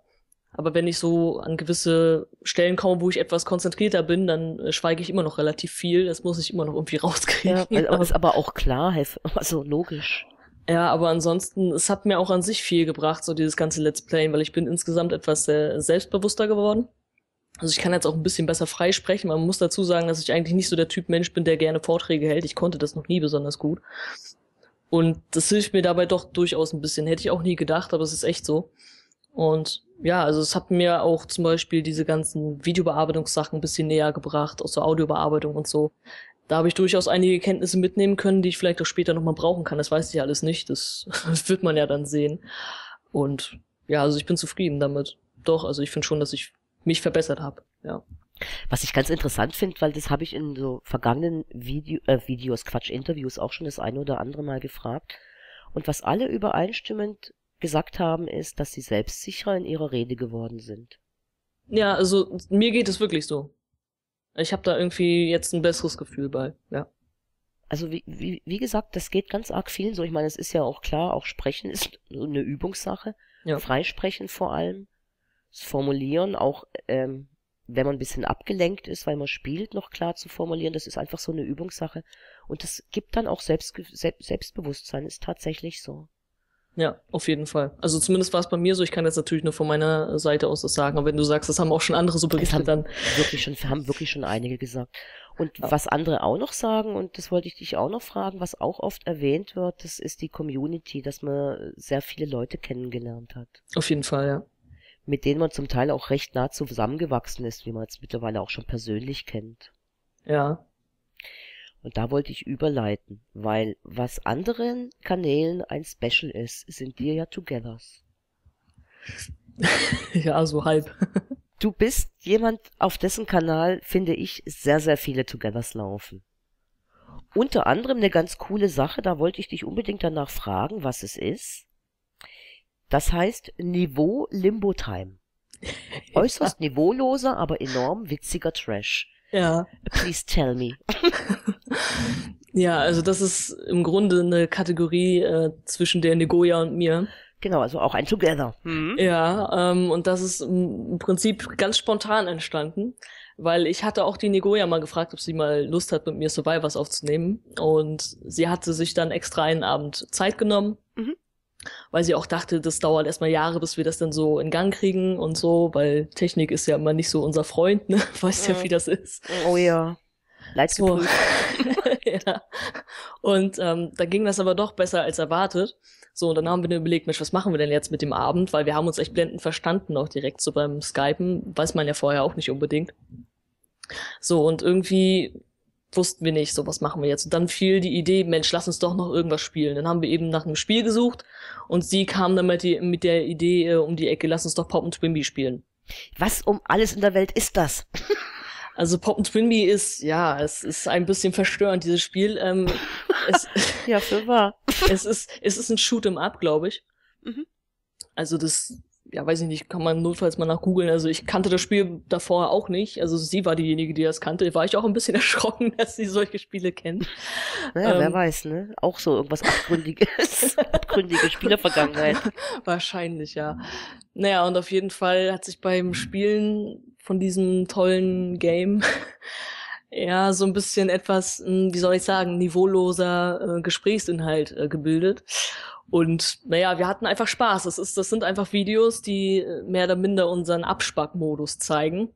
aber wenn ich so an gewisse Stellen komme, wo ich etwas konzentrierter bin, dann äh, schweige ich immer noch relativ viel. Das muss ich immer noch irgendwie (laughs) rauskriegen. Ja, also, ist (laughs) aber auch klar, also logisch. Ja, aber ansonsten, es hat mir auch an sich viel gebracht, so dieses ganze Let's Playen, weil ich bin insgesamt etwas äh, selbstbewusster geworden. Also ich kann jetzt auch ein bisschen besser freisprechen. Man muss dazu sagen, dass ich eigentlich nicht so der Typ Mensch bin, der gerne Vorträge hält. Ich konnte das noch nie besonders gut. Und das hilft mir dabei doch durchaus ein bisschen. Hätte ich auch nie gedacht, aber es ist echt so. Und ja, also es hat mir auch zum Beispiel diese ganzen Videobearbeitungssachen ein bisschen näher gebracht, auch so Audiobearbeitung und so. Da habe ich durchaus einige Kenntnisse mitnehmen können, die ich vielleicht auch später nochmal brauchen kann. Das weiß ich alles nicht. Das, das (laughs) wird man ja dann sehen. Und ja, also ich bin zufrieden damit. Doch, also ich finde schon, dass ich mich verbessert habe. Ja. Was ich ganz interessant finde, weil das habe ich in so vergangenen Video, äh, Videos, Quatsch, Interviews auch schon das eine oder andere Mal gefragt. Und was alle übereinstimmend gesagt haben, ist, dass sie selbstsicherer in ihrer Rede geworden sind. Ja, also mir geht es wirklich so. Ich habe da irgendwie jetzt ein besseres Gefühl bei. Ja. Also wie, wie, wie gesagt, das geht ganz arg vielen so. Ich meine, es ist ja auch klar, auch Sprechen ist eine Übungssache. Ja. Freisprechen vor allem. Das Formulieren, auch ähm, wenn man ein bisschen abgelenkt ist, weil man spielt, noch klar zu formulieren, das ist einfach so eine Übungssache. Und das gibt dann auch Selbst Selbstbewusstsein, ist tatsächlich so. Ja, auf jeden Fall. Also zumindest war es bei mir so. Ich kann jetzt natürlich nur von meiner Seite aus das sagen. Aber wenn du sagst, das haben auch schon andere so berichtet, dann wirklich schon, haben wirklich schon einige gesagt. Und Ja. was andere auch noch sagen, und das wollte ich dich auch noch fragen, was auch oft erwähnt wird, das ist die Community, dass man sehr viele Leute kennengelernt hat. auf jeden Fall, ja. mit denen man zum Teil auch recht nah zusammengewachsen ist, wie man jetzt mittlerweile auch schon persönlich kennt. Ja. Und da wollte ich überleiten, weil was anderen Kanälen ein Special ist, sind dir ja Togethers. (laughs) ja, so halb. (laughs) Du bist jemand, auf dessen Kanal, finde ich, sehr, sehr viele Togethers laufen. Unter anderem eine ganz coole Sache, da wollte ich dich unbedingt danach fragen, was es ist. Das heißt Niveau Limbo Time. (laughs) Äußerst niveauloser, aber enorm witziger Trash. Ja. Please tell me. (laughs) Ja, also das ist im Grunde eine Kategorie äh, zwischen der Negoya und mir. Genau, also auch ein Together. Hm? Ja, ähm, und das ist im im Prinzip ganz spontan entstanden, weil ich hatte auch die Negoya mal gefragt, ob sie mal Lust hat, mit mir Survivors aufzunehmen. Und sie hatte sich dann extra einen Abend Zeit genommen. Mhm. weil sie auch dachte, das dauert erstmal Jahre, bis wir das dann so in Gang kriegen und so, weil Technik ist ja immer nicht so unser Freund, ne? (laughs) Weißt ja, wie das ist. Oh ja. So. (laughs) ja. Und ähm, da ging das aber doch besser als erwartet. So, und dann haben wir dann überlegt, Mensch, was machen wir denn jetzt mit dem Abend? Weil wir haben uns echt blendend verstanden, auch direkt so beim Skypen. Weiß man ja vorher auch nicht unbedingt. So, und irgendwie wussten wir nicht, so was machen wir jetzt. Und dann fiel die Idee, Mensch, lass uns doch noch irgendwas spielen. Dann haben wir eben nach einem Spiel gesucht und sie kam dann mit, die, mit der Idee äh, um die Ecke, lass uns doch Pop und Twimby spielen. Was um alles in der Welt ist das? (laughs) Also Pop and Twinbee ist, ja, es ist ein bisschen verstörend, dieses Spiel. Ähm, (laughs) es, ja, für wahr. (laughs) Es ist, es ist ein Shoot'em Up, glaube ich. Mhm. Also das, ja, weiß ich nicht, kann man notfalls mal nach googeln. Also ich kannte das Spiel davor auch nicht. Also sie war diejenige, die das kannte. War ich auch ein bisschen (laughs) erschrocken, dass sie solche Spiele kennt. Naja, ähm, wer weiß, ne? Auch so irgendwas Abgründiges. (laughs) Abgründige Spielervergangenheit. Wahrscheinlich, ja. Naja, und auf jeden Fall hat sich beim Spielen von diesem tollen Game (laughs) ja so ein bisschen etwas, hm, wie soll ich sagen, niveauloser äh, Gesprächsinhalt äh, gebildet. Und naja, wir hatten einfach Spaß. Das, ist, das sind einfach Videos, die mehr oder minder unseren Abspackmodus zeigen.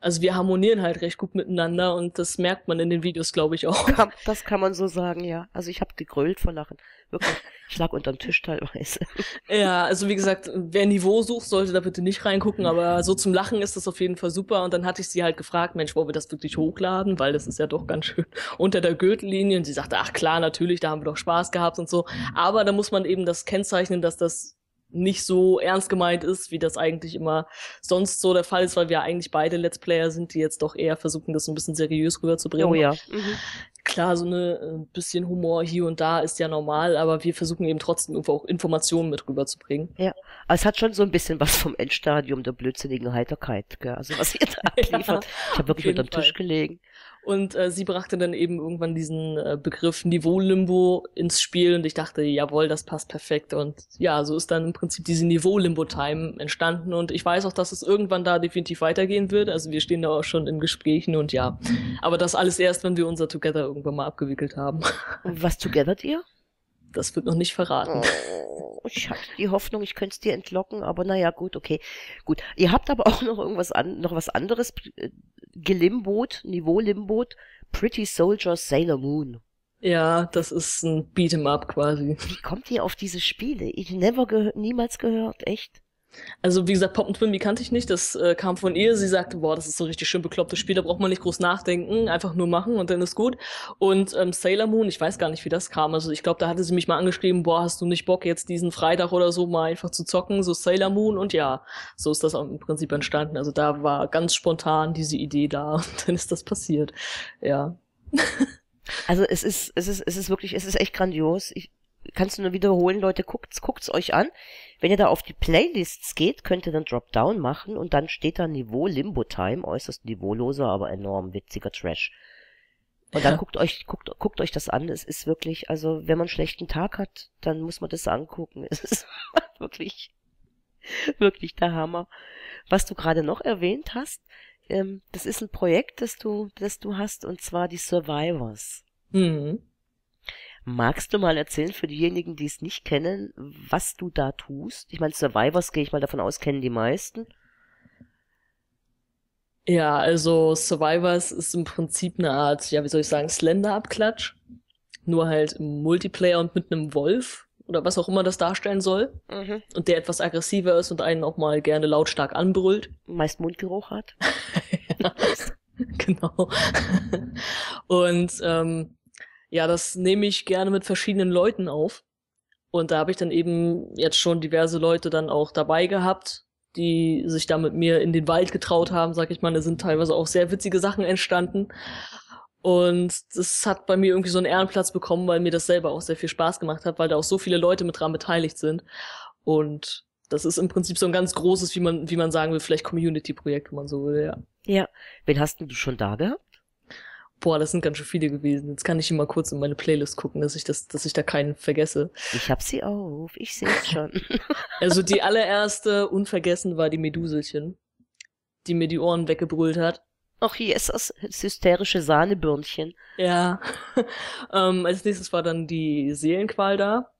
Also wir harmonieren halt recht gut miteinander und das merkt man in den Videos, glaube ich, auch. Das kann man so sagen, ja. Also ich habe gegrölt vor Lachen. Wirklich. Ich lag unterm Tisch teilweise. Ja, also wie gesagt, wer Niveau sucht, sollte da bitte nicht reingucken, aber so zum Lachen ist das auf jeden Fall super. Und dann hatte ich sie halt gefragt, Mensch, wollen wir das wirklich hochladen? Weil das ist ja doch ganz schön unter der Gürtellinie. Und sie sagte, ach klar, natürlich, da haben wir doch Spaß gehabt und so. Aber da muss man eben das kennzeichnen, dass das nicht so ernst gemeint ist, wie das eigentlich immer sonst so der Fall ist, weil wir eigentlich beide Let's Player sind, die jetzt doch eher versuchen, das so ein bisschen seriös rüberzubringen. Oh ja. Mhm. Klar, so eine ein äh, bisschen Humor hier und da ist ja normal, aber wir versuchen eben trotzdem irgendwo auch Informationen mit rüberzubringen. Ja, aber es hat schon so ein bisschen was vom Endstadium der blödsinnigen Heiterkeit, gell? also was ihr da abliefert. (laughs) ja, ich habe wirklich unterm Fall. Tisch gelegen. Und äh, sie brachte dann eben irgendwann diesen äh, Begriff Niveau-Limbo ins Spiel und ich dachte, jawohl, das passt perfekt. Und ja, so ist dann im Prinzip diese Niveau-Limbo-Time entstanden. Und ich weiß auch, dass es irgendwann da definitiv weitergehen wird. Also wir stehen da auch schon in Gesprächen und ja. Aber das alles erst, wenn wir unser Together irgendwann mal abgewickelt haben. Was togethert ihr? Das wird noch nicht verraten. Oh, ich hatte die Hoffnung, ich könnte es dir entlocken, aber naja, gut, okay. Gut. Ihr habt aber auch noch irgendwas an, noch was anderes äh, gelimbot, Niveau-Limbot. Pretty Soldier Sailor Moon. Ja, das ist ein Beat'em Up quasi. Wie kommt ihr auf diese Spiele? Ich never gehört, niemals gehört, echt? Also wie gesagt, Pop and Twin, die kannte ich nicht. Das äh, kam von ihr. Sie sagte, boah, das ist so richtig schön beklopptes Spiel, da braucht man nicht groß nachdenken, einfach nur machen und dann ist gut. Und ähm, Sailor Moon, ich weiß gar nicht, wie das kam. Also ich glaube, da hatte sie mich mal angeschrieben, boah, hast du nicht Bock, jetzt diesen Freitag oder so mal einfach zu zocken, so Sailor Moon und ja, so ist das im Prinzip entstanden. Also da war ganz spontan diese Idee da (laughs) und dann ist das passiert. Ja. (laughs) also es ist, es ist, es ist wirklich, es ist echt grandios. Ich, kannst du nur wiederholen, Leute, guckt's, guckt's euch an. Wenn ihr da auf die Playlists geht, könnt ihr dann Dropdown machen und dann steht da Niveau Limbo Time, äußerst niveauloser, aber enorm witziger Trash. Und dann ja. (laughs) guckt euch, guckt, guckt euch das an. Es ist wirklich, also wenn man einen schlechten Tag hat, dann muss man das angucken. (laughs) Es ist wirklich, wirklich der Hammer. Was du gerade noch erwähnt hast, ähm, das ist ein Projekt, das du, das du hast, und zwar die Survivors. Mhm. Magst du mal erzählen für diejenigen, die es nicht kennen, was du da tust? Ich meine, Survivors gehe ich mal davon aus, kennen die meisten. Ja, also Survivors ist im Prinzip eine Art, ja, wie soll ich sagen, Slender-Abklatsch. Nur halt im Multiplayer und mit einem Wolf oder was auch immer das darstellen soll. Mhm. Und der etwas aggressiver ist und einen auch mal gerne lautstark anbrüllt. Meist Mundgeruch hat. (laughs) (laughs) genau. und ähm, ja, das nehme ich gerne mit verschiedenen Leuten auf. Und da habe ich dann eben jetzt schon diverse Leute dann auch dabei gehabt, die sich da mit mir in den Wald getraut haben, sag ich mal. Da sind teilweise auch sehr witzige Sachen entstanden. Und das hat bei mir irgendwie so einen Ehrenplatz bekommen, weil mir das selber auch sehr viel Spaß gemacht hat, weil da auch so viele Leute mit dran beteiligt sind. Und das ist im Prinzip so ein ganz großes, wie man, wie man sagen will, vielleicht Community-Projekt, wenn man so will, ja. Ja. Wen hast du schon da gehabt? Boah, das sind ganz schön viele gewesen. Jetzt kann ich hier mal kurz in meine Playlist gucken, dass ich das, dass ich da keinen vergesse. Ich hab sie auf, ich sehe es schon. (laughs) also die allererste unvergessen war die Meduselchen, die mir die Ohren weggebrüllt hat. Ach, hier ist das hysterische Sahnebürnchen. Ja. (laughs) ähm, als nächstes war dann die Seelenqual da.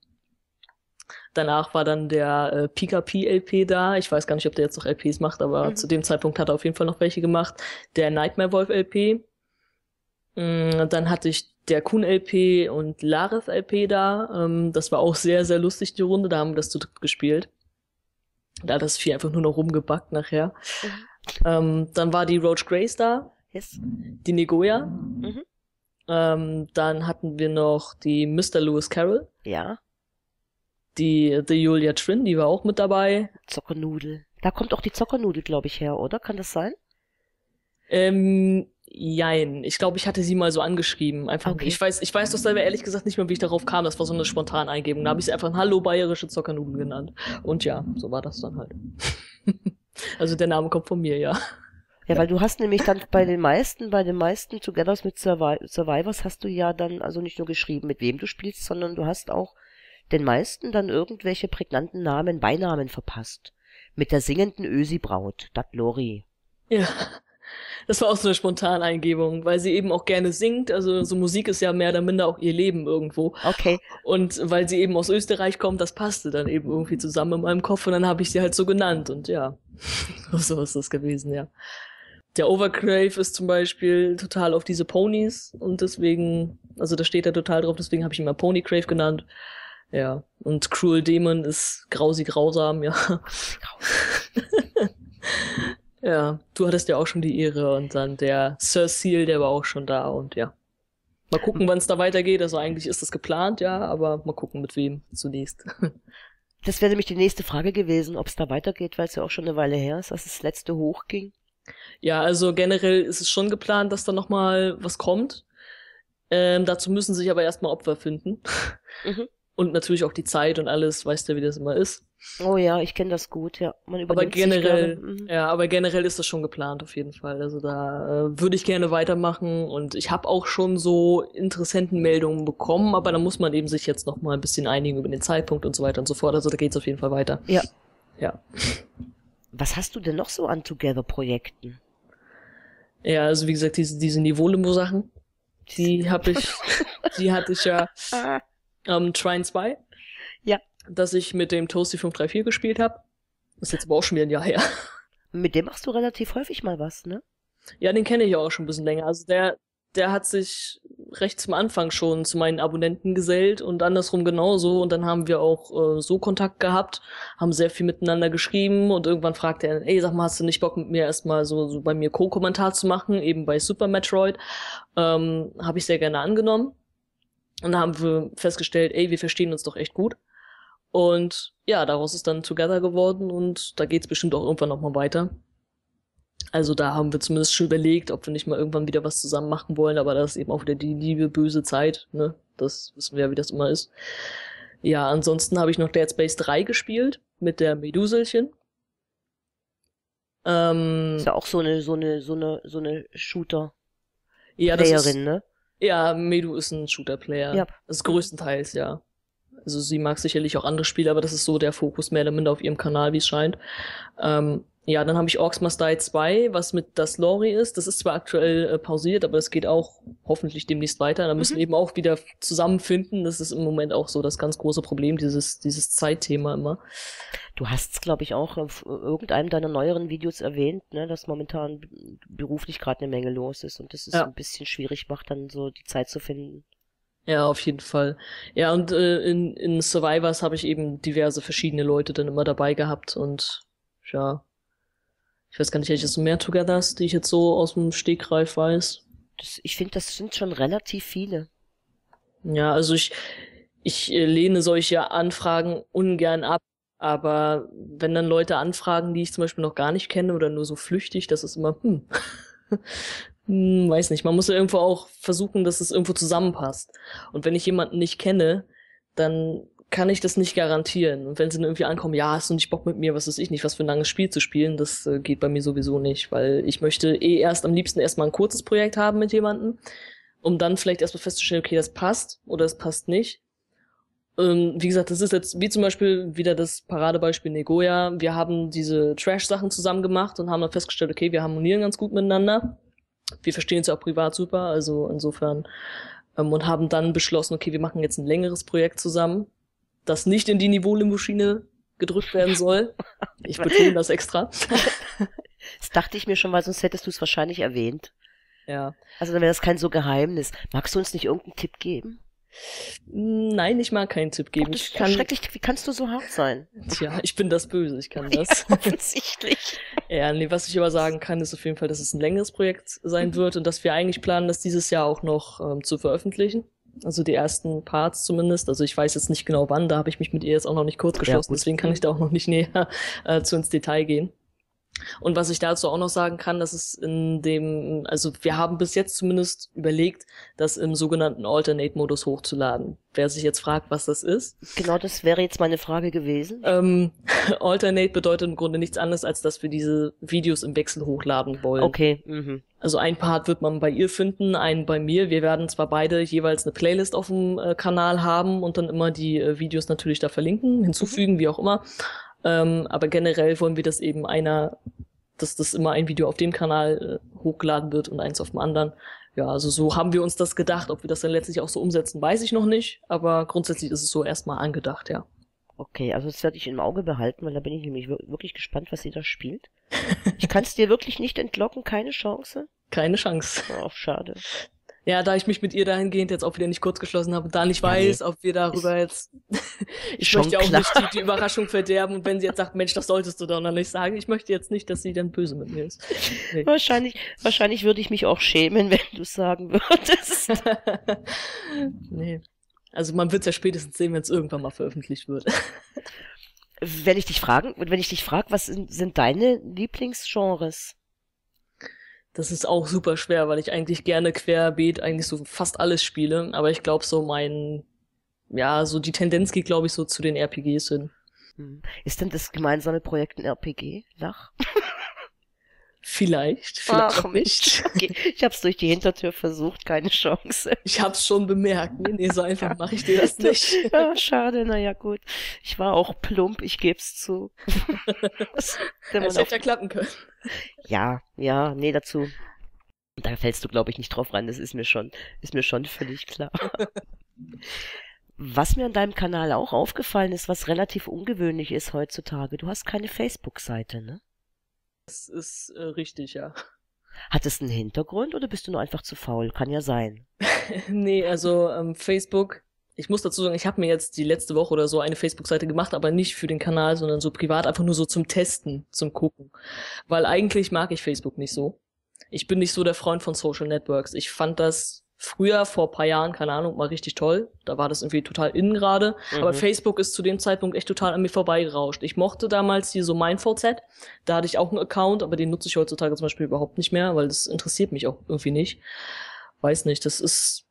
Danach war dann der äh, PKP-LP da. Ich weiß gar nicht, ob der jetzt noch LPs macht, aber mhm. zu dem Zeitpunkt hat er auf jeden Fall noch welche gemacht. Der Nightmare Wolf LP. Mm, dann hatte ich der Kun LP und Lareth LP da. Ähm, das war auch sehr, sehr lustig, die Runde. Da haben wir das zu dritt gespielt. Da hat das Vieh einfach nur noch rumgebackt nachher. Mhm. Ähm, dann war die Roach Grace da. Yes. Die Negoya. Mhm. Ähm, dann hatten wir noch die Mr. Lewis Carroll. Ja. Die, die Julia Trin, die war auch mit dabei. Zockernudel. Da kommt auch die Zockernudel, glaube ich, her, oder? Kann das sein? Ähm, jein. Ich glaube, ich hatte sie mal so angeschrieben. Einfach, okay. ich weiß, ich weiß doch selber ehrlich gesagt nicht mehr, wie ich darauf kam. Das war so eine spontane Eingebung. Da habe ich sie einfach ein Hallo bayerische Zockernudel genannt. Und ja, so war das dann halt. (laughs) also der Name kommt von mir, ja. Ja, weil du hast nämlich dann bei den meisten, bei den meisten Togethers mit Survi Survivors hast du ja dann also nicht nur geschrieben, mit wem du spielst, sondern du hast auch den meisten dann irgendwelche prägnanten Namen, Beinamen verpasst. Mit der singenden Ösi-Braut, Dat Lori. Ja. Das war auch so eine spontane Eingebung, weil sie eben auch gerne singt. Also so Musik ist ja mehr oder minder auch ihr Leben irgendwo. Okay. Und weil sie eben aus Österreich kommt, das passte dann eben irgendwie zusammen in meinem Kopf und dann habe ich sie halt so genannt und ja, (laughs) so ist das gewesen, ja der Overcrave ist zum Beispiel total auf diese Ponys und deswegen, also da steht er total drauf, deswegen habe ich ihn mal Ponycrave genannt. Ja, und Cruel Demon ist grausi grausam, ja. (laughs) ja, du hattest ja auch schon die Ehre und dann der Sir Seal, der war auch schon da und ja. Mal gucken, wann es da weitergeht. Also eigentlich ist das geplant, ja, aber mal gucken, mit wem zunächst. (laughs) Das wäre nämlich die nächste Frage gewesen, ob es da weitergeht, weil es ja auch schon eine Weile her ist, dass das letzte hochging. Ja, also generell ist es schon geplant, dass da nochmal was kommt. Ähm, dazu müssen sich aber erstmal Opfer finden. Mhm. Und natürlich auch die Zeit und alles, weißt du, wie das immer ist. Oh ja, ich kenne das gut, ja. Man aber generell, mhm. ja, aber generell ist das schon geplant auf jeden Fall. Also da äh, würde ich gerne weitermachen und ich habe auch schon so Interessentenmeldungen bekommen, aber da muss man eben sich jetzt noch mal ein bisschen einigen über den Zeitpunkt und so weiter und so fort. Also da geht's auf jeden Fall weiter. Ja. Ja. Was hast du denn noch so an Together-Projekten? Ja, also wie gesagt, diese, diese Niveau-Limbo-Sachen, die habe ich, (laughs) die hatte ich ja (laughs) ähm, Trine 2. Ja. Dass ich mit dem Toasty 534 gespielt habe. Das ist jetzt aber auch schon wieder ein Jahr her. Mit dem machst du relativ häufig mal was, ne? Ja, den kenne ich auch schon ein bisschen länger. Also der, der hat sich recht zum Anfang schon zu meinen Abonnenten gesellt und andersrum genauso. Und dann haben wir auch äh, so Kontakt gehabt, haben sehr viel miteinander geschrieben und irgendwann fragte er, ey, sag mal, hast du nicht Bock mit mir erstmal so, so bei mir Co-Kommentar zu machen, eben bei Super Metroid? Ähm, Habe ich sehr gerne angenommen. Und da haben wir festgestellt, ey, wir verstehen uns doch echt gut. Und ja, daraus ist dann Together geworden und da geht's bestimmt auch irgendwann nochmal weiter. Also da haben wir zumindest schon überlegt, ob wir nicht mal irgendwann wieder was zusammen machen wollen, aber das ist eben auch wieder die liebe, böse Zeit, ne? Das wissen wir ja, wie das immer ist. Ja, ansonsten habe ich noch Dead Space 3 gespielt mit der Meduselchen. Ähm, ist ja auch so eine, so eine, so eine, so eine Shooter. Ja, das Playerin, ist, ne? Ja, Medu ist ein Shooter-Player. Ja. Das ist größtenteils, ja. Also sie mag sicherlich auch andere Spiele, aber das ist so der Fokus mehr oder minder auf ihrem Kanal, wie es scheint. Ähm, ja, dann habe ich Orcs Must Die 2, was mit das Lori ist. Das ist zwar aktuell äh, pausiert, aber es geht auch hoffentlich demnächst weiter. Da müssen mhm. eben auch wieder zusammenfinden. Das ist im Moment auch so das ganz große Problem, dieses, dieses Zeitthema immer. Du hast es, glaube ich, auch auf irgendeinem deiner neueren Videos erwähnt, ne, dass momentan beruflich gerade eine Menge los ist und das ist ja. ein bisschen schwierig macht, dann so die Zeit zu finden. Ja, auf jeden Fall. Ja, und äh, in, in Survivors habe ich eben diverse verschiedene Leute dann immer dabei gehabt und ja, ich weiß gar nicht, jetzt mehr Togethers, die ich jetzt so aus dem Stegreif weiß. Das, ich finde, das sind schon relativ viele. Ja, also ich, ich äh, lehne solche Anfragen ungern ab. Aber wenn dann Leute anfragen, die ich zum Beispiel noch gar nicht kenne oder nur so flüchtig, das ist immer, hm, (laughs) hm weiß nicht. Man muss ja irgendwo auch versuchen, dass es irgendwo zusammenpasst. Und wenn ich jemanden nicht kenne, dann kann ich das nicht garantieren. Und wenn sie dann irgendwie ankommen, ja, hast du nicht Bock mit mir, was weiß ich nicht, was für ein langes Spiel zu spielen, das äh, geht bei mir sowieso nicht, weil ich möchte eh erst am liebsten erstmal ein kurzes Projekt haben mit jemandem, um dann vielleicht erstmal festzustellen, okay, das passt oder es passt nicht. Ähm, wie gesagt, das ist jetzt wie zum Beispiel wieder das Paradebeispiel Negoya. Wir haben diese Trash-Sachen zusammen gemacht und haben dann festgestellt, okay, wir harmonieren ganz gut miteinander. Wir verstehen uns ja auch privat super, also insofern ähm, und haben dann beschlossen, okay, wir machen jetzt ein längeres Projekt zusammen das nicht in die Niveaulimouschine gedrückt werden soll. Ich betone das extra. (laughs) Das dachte ich mir schon, weil sonst hättest du es wahrscheinlich erwähnt. Ja. Also dann wäre das kein so Geheimnis. Magst du uns nicht irgendeinen Tipp geben? Nein, ich mag keinen Tipp geben. Oh, das ich ist kann, schrecklich. Wie kannst du so hart sein? Tja, ich bin das Böse, ich kann (laughs) das. Ja, offensichtlich. Ja, nee, was ich aber sagen kann, ist auf jeden Fall, dass es ein längeres Projekt sein Mhm. wird und dass wir eigentlich planen, das dieses Jahr auch noch ähm, zu veröffentlichen. Also die ersten Parts zumindest. Also ich weiß jetzt nicht genau wann, da habe ich mich mit ihr jetzt auch noch nicht kurz geschlossen, gut. deswegen kann ich da auch noch nicht näher äh, zu ins Detail gehen. Und was ich dazu auch noch sagen kann, dass es in dem, also wir haben bis jetzt zumindest überlegt, das im sogenannten Alternate-Modus hochzuladen. Wer sich jetzt fragt, was das ist, Genau, das wäre jetzt meine Frage gewesen. ähm, (laughs) Alternate bedeutet im Grunde nichts anderes, als dass wir diese Videos im Wechsel hochladen wollen. Okay. Mhm. Also ein Part wird man bei ihr finden, einen bei mir. Wir werden zwar beide jeweils eine Playlist auf dem äh, Kanal haben und dann immer die äh, Videos natürlich da verlinken, hinzufügen, wie auch immer. Ähm, aber generell wollen wir das eben einer, dass das immer ein Video auf dem Kanal äh, hochgeladen wird und eins auf dem anderen. Ja, also so haben wir uns das gedacht. Ob wir das dann letztlich auch so umsetzen, weiß ich noch nicht. Aber grundsätzlich ist es so erstmal angedacht, ja. Okay, also das werde ich im Auge behalten, weil da bin ich nämlich wir- wirklich gespannt, was sie da spielt. Ich kann es dir wirklich nicht entlocken, keine Chance. Keine Chance. Oh, schade. Ja, da ich mich mit ihr dahingehend jetzt auch wieder nicht kurz geschlossen habe, da nicht Ja, nee. weiß, ob wir darüber jetzt. (laughs) ich möchte auch klar. nicht die, die Überraschung verderben und wenn sie jetzt sagt, Mensch, das solltest du doch noch nicht sagen, ich möchte jetzt nicht, dass sie dann böse mit mir ist. Nee. Wahrscheinlich, wahrscheinlich würde ich mich auch schämen, (laughs) wenn du es sagen würdest. (laughs) nee. Also man wird es ja spätestens sehen, wenn es irgendwann mal veröffentlicht wird. Wenn ich dich fragen, wenn ich dich frage, was sind, sind deine Lieblingsgenres? Das ist auch super schwer, weil ich eigentlich gerne querbeet eigentlich so fast alles spiele, aber ich glaube so mein, ja, so die Tendenz geht glaube ich so zu den RPGs hin. Hm. Ist denn das gemeinsame Projekt ein RPG? Lach? (laughs) Vielleicht, vielleicht Ach, auch nicht. Okay, ich habe es durch die Hintertür versucht, keine Chance. Ich hab's schon bemerkt. Nee, nee, so einfach mache ich dir das nicht. (laughs) Ah, schade, naja gut. Ich war auch plump, ich geb's zu. (laughs) Man Es auf, hätte ja klappen können. ja, ja, nee, dazu. Da fällst du, glaube ich, nicht drauf rein, das ist mir schon, ist mir schon völlig klar. Was mir an deinem Kanal auch aufgefallen ist, was relativ ungewöhnlich ist heutzutage, du hast keine Facebook-Seite, ne? Das ist äh, richtig, ja. Hat es einen Hintergrund oder bist du nur einfach zu faul? Kann ja sein. (laughs) nee, also ähm, Facebook. Ich muss dazu sagen, ich habe mir jetzt die letzte Woche oder so eine Facebook-Seite gemacht, aber nicht für den Kanal, sondern so privat, einfach nur so zum Testen, zum Gucken. Weil eigentlich mag ich Facebook nicht so. Ich bin nicht so der Freund von Social Networks. Ich fand das früher, vor ein paar Jahren, keine Ahnung, mal richtig toll. Da war das irgendwie total innen gerade. Aber Mhm. Facebook ist zu dem Zeitpunkt echt total an mir vorbeigerauscht. Ich mochte damals hier so MeinVZ. Da hatte ich auch einen Account, aber den nutze ich heutzutage zum Beispiel überhaupt nicht mehr, weil das interessiert mich auch irgendwie nicht. Weiß nicht, das ist,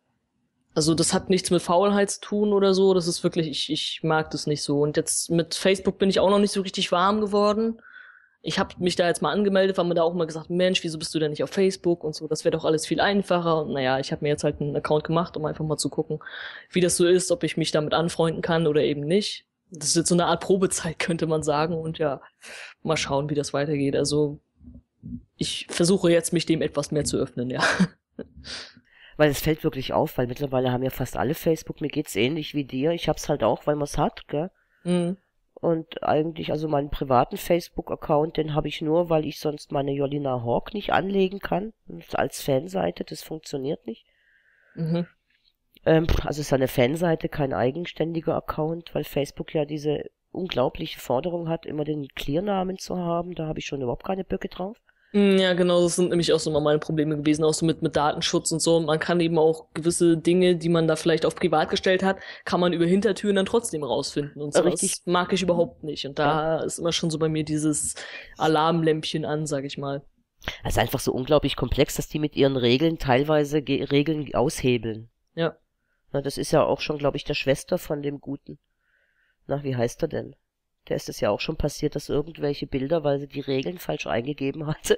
also das hat nichts mit Faulheit zu tun oder so. Das ist wirklich, ich, ich mag das nicht so. Und jetzt mit Facebook bin ich auch noch nicht so richtig warm geworden. Ich habe mich da jetzt mal angemeldet, weil mir da auch mal gesagt, Mensch, wieso bist du denn nicht auf Facebook und so, das wäre doch alles viel einfacher. Und naja, ich habe mir jetzt halt einen Account gemacht, um einfach mal zu gucken, wie das so ist, ob ich mich damit anfreunden kann oder eben nicht. Das ist jetzt so eine Art Probezeit, (laughs) könnte man sagen. Und ja, mal schauen, wie das weitergeht. Also ich versuche jetzt, mich dem etwas mehr zu öffnen, ja. (laughs) Weil es fällt wirklich auf, weil mittlerweile haben ja fast alle Facebook, mir geht's ähnlich wie dir. Ich hab's halt auch, weil man's hat, gell? Mhm. Und eigentlich, also meinen privaten Facebook-Account, den habe ich nur, weil ich sonst meine Jolina Hawk nicht anlegen kann. Als Fanseite, das funktioniert nicht. Mhm. Ähm, also es ist eine Fanseite, kein eigenständiger Account, weil Facebook ja diese unglaubliche Forderung hat, immer den Clear-Namen zu haben. Da habe ich schon überhaupt keine Böcke drauf. Mm, Ja, genau, das sind nämlich auch so mal meine Probleme gewesen, auch so mit, mit Datenschutz und so. Man kann eben auch gewisse Dinge, die man da vielleicht auf privat gestellt hat, kann man über Hintertüren dann trotzdem rausfinden und so. Richtig. Das mag ich überhaupt nicht. Und da ist immer schon so bei mir dieses Alarmlämpchen an, sag ich mal. Es ist einfach so unglaublich komplex, dass die mit ihren Regeln teilweise Ge Regeln aushebeln. Ja. Na, das ist ja auch schon, glaube ich, der Schwester von dem Guten. Na, wie heißt er denn? Der ist es ja auch schon passiert, dass irgendwelche Bilder, weil sie die Regeln falsch eingegeben hatte,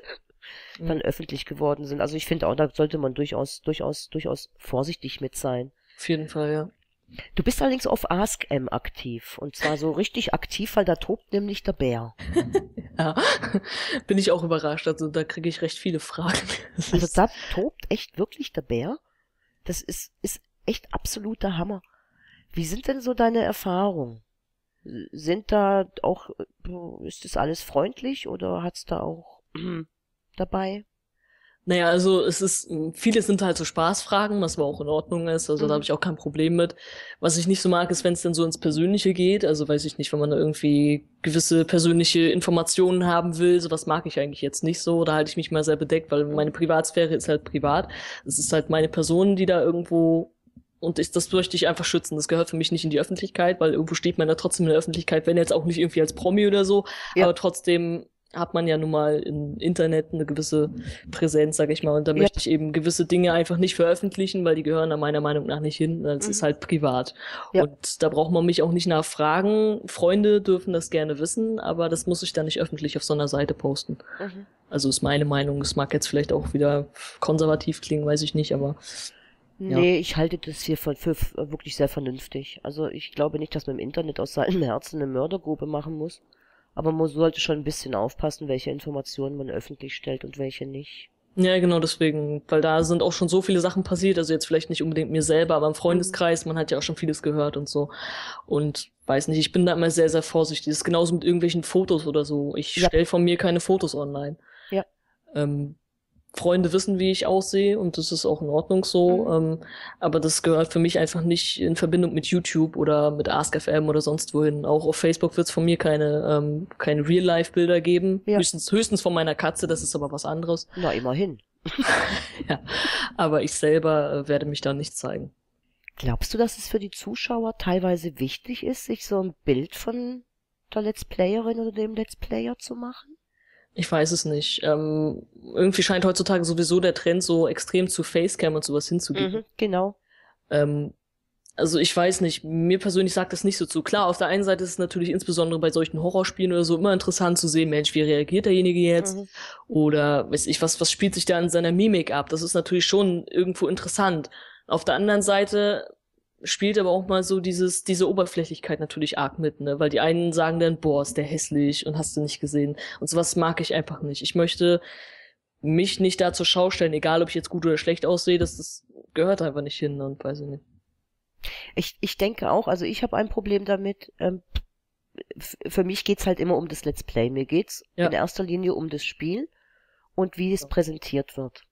Mhm. dann öffentlich geworden sind. Also ich finde auch, da sollte man durchaus, durchaus, durchaus vorsichtig mit sein. Auf jeden Fall, ja. Du bist allerdings auf AskM aktiv. Und zwar so richtig aktiv, weil da tobt nämlich der Bär. (laughs) Ja, bin ich auch überrascht. Also da kriege ich recht viele Fragen. Also da tobt echt wirklich der Bär. Das ist, ist echt absoluter Hammer. Wie sind denn so deine Erfahrungen? Sind da auch, ist das alles freundlich oder hat's da auch (clears throat) dabei? Naja, also es ist, viele sind halt so Spaßfragen, was aber auch in Ordnung ist, also mhm. da habe ich auch kein Problem mit. Was ich nicht so mag, ist, wenn es dann so ins Persönliche geht, also weiß ich nicht, wenn man da irgendwie gewisse persönliche Informationen haben will, sowas mag ich eigentlich jetzt nicht so, da halte ich mich mal sehr bedeckt, weil meine Privatsphäre ist halt privat. Es ist halt meine Person, die da irgendwo und ich, das möchte ich einfach schützen. Das gehört für mich nicht in die Öffentlichkeit, weil irgendwo steht man da trotzdem in der Öffentlichkeit, wenn jetzt auch nicht irgendwie als Promi oder so, ja. aber trotzdem hat man ja nun mal im Internet eine gewisse Präsenz, sag ich mal. Und da ja. möchte ich eben gewisse Dinge einfach nicht veröffentlichen, weil die gehören da meiner Meinung nach nicht hin. Das mhm. ist halt privat. Ja. Und da braucht man mich auch nicht nachfragen. Freunde dürfen das gerne wissen, aber das muss ich dann nicht öffentlich auf so einer Seite posten. Mhm. Also ist meine Meinung. Es mag jetzt vielleicht auch wieder konservativ klingen, weiß ich nicht, aber. Ja. Nee, ich halte das hier für, für wirklich sehr vernünftig. Also ich glaube nicht, dass man im Internet aus seinem Herzen eine Mördergrube machen muss. Aber man sollte schon ein bisschen aufpassen, welche Informationen man öffentlich stellt und welche nicht. Ja, genau deswegen, weil da sind auch schon so viele Sachen passiert, also jetzt vielleicht nicht unbedingt mir selber, aber im Freundeskreis, man hat ja auch schon vieles gehört und so. Und weiß nicht, ich bin da immer sehr, sehr vorsichtig. Das ist genauso mit irgendwelchen Fotos oder so. Ich ja. stelle von mir keine Fotos online. Ja. Ähm, Freunde wissen, wie ich aussehe und das ist auch in Ordnung so. Mhm. Ähm, aber das gehört für mich einfach nicht in Verbindung mit YouTube oder mit AskFM oder sonst wohin. Auch auf Facebook wird es von mir keine, ähm, keine Real-Life-Bilder geben. Ja. Höchstens, höchstens von meiner Katze, das ist aber was anderes. Na, immerhin. (laughs) ja, aber ich selber äh, werde mich da nicht zeigen. Glaubst du, dass es für die Zuschauer teilweise wichtig ist, sich so ein Bild von der Let's Playerin oder dem Let's Player zu machen? Ich weiß es nicht. Ähm, irgendwie scheint heutzutage sowieso der Trend so extrem zu Facecam und sowas hinzugehen. Mhm, genau. Ähm, also ich weiß nicht, mir persönlich sagt das nicht so zu. Klar, auf der einen Seite ist es natürlich insbesondere bei solchen Horrorspielen oder so immer interessant zu sehen, Mensch, wie reagiert derjenige jetzt? Mhm. Oder weiß ich, was, was spielt sich da in seiner Mimik ab? Das ist natürlich schon irgendwo interessant. Auf der anderen Seite spielt aber auch mal so dieses, diese Oberflächlichkeit natürlich arg mit, ne? Weil die einen sagen dann, boah, ist der hässlich und hast du nicht gesehen. Und sowas mag ich einfach nicht. Ich möchte mich nicht da zur Schau stellen, egal ob ich jetzt gut oder schlecht aussehe, das, das gehört einfach nicht hin und weiß ich nicht. Ich, ich denke auch, also ich habe ein Problem damit, ähm, für mich geht's halt immer um das Let's Play. Mir geht's ja. in erster Linie um das Spiel und wie es präsentiert wird.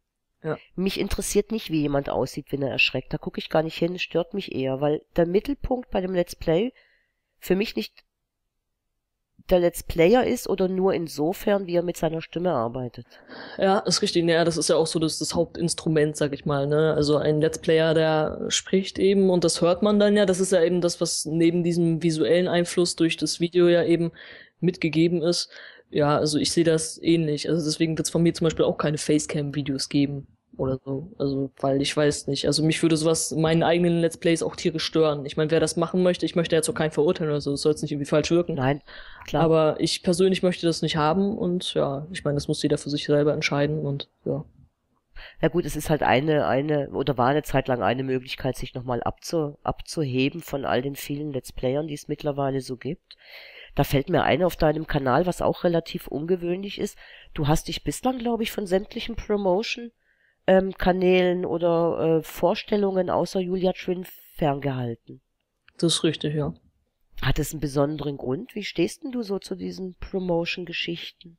Ja. Mich interessiert nicht, wie jemand aussieht, wenn er erschreckt. Da gucke ich gar nicht hin, stört mich eher, weil der Mittelpunkt bei dem Let's Play für mich nicht der Let's Player ist oder nur insofern, wie er mit seiner Stimme arbeitet. Ja, ist richtig. Ja, das ist ja auch so das, das Hauptinstrument, sag ich mal. Ne? Also ein Let's Player, der spricht eben und das hört man dann ja. Das ist ja eben das, was neben diesem visuellen Einfluss durch das Video ja eben mitgegeben ist. Ja, also ich sehe das ähnlich. Also deswegen wird es von mir zum Beispiel auch keine Facecam-Videos geben oder so. Also, weil ich weiß nicht. Also mich würde sowas meinen eigenen Let's Plays auch tierisch stören. Ich meine, wer das machen möchte, ich möchte jetzt auch keinen verurteilen oder so, das soll jetzt nicht irgendwie falsch wirken. Nein, klar. Aber ich persönlich möchte das nicht haben und ja, ich meine, das muss jeder für sich selber entscheiden und ja. Ja gut, es ist halt eine, eine, oder war eine Zeit lang eine Möglichkeit, sich nochmal abzu, abzuheben von all den vielen Let's Playern, die es mittlerweile so gibt. Da fällt mir ein auf deinem Kanal, was auch relativ ungewöhnlich ist. Du hast dich bislang, glaube ich, von sämtlichen Promotion-Kanälen ähm, oder äh, Vorstellungen außer Julia Trin ferngehalten. Das ist richtig, ja. Hat es einen besonderen Grund? Wie stehst denn du so zu diesen Promotion-Geschichten?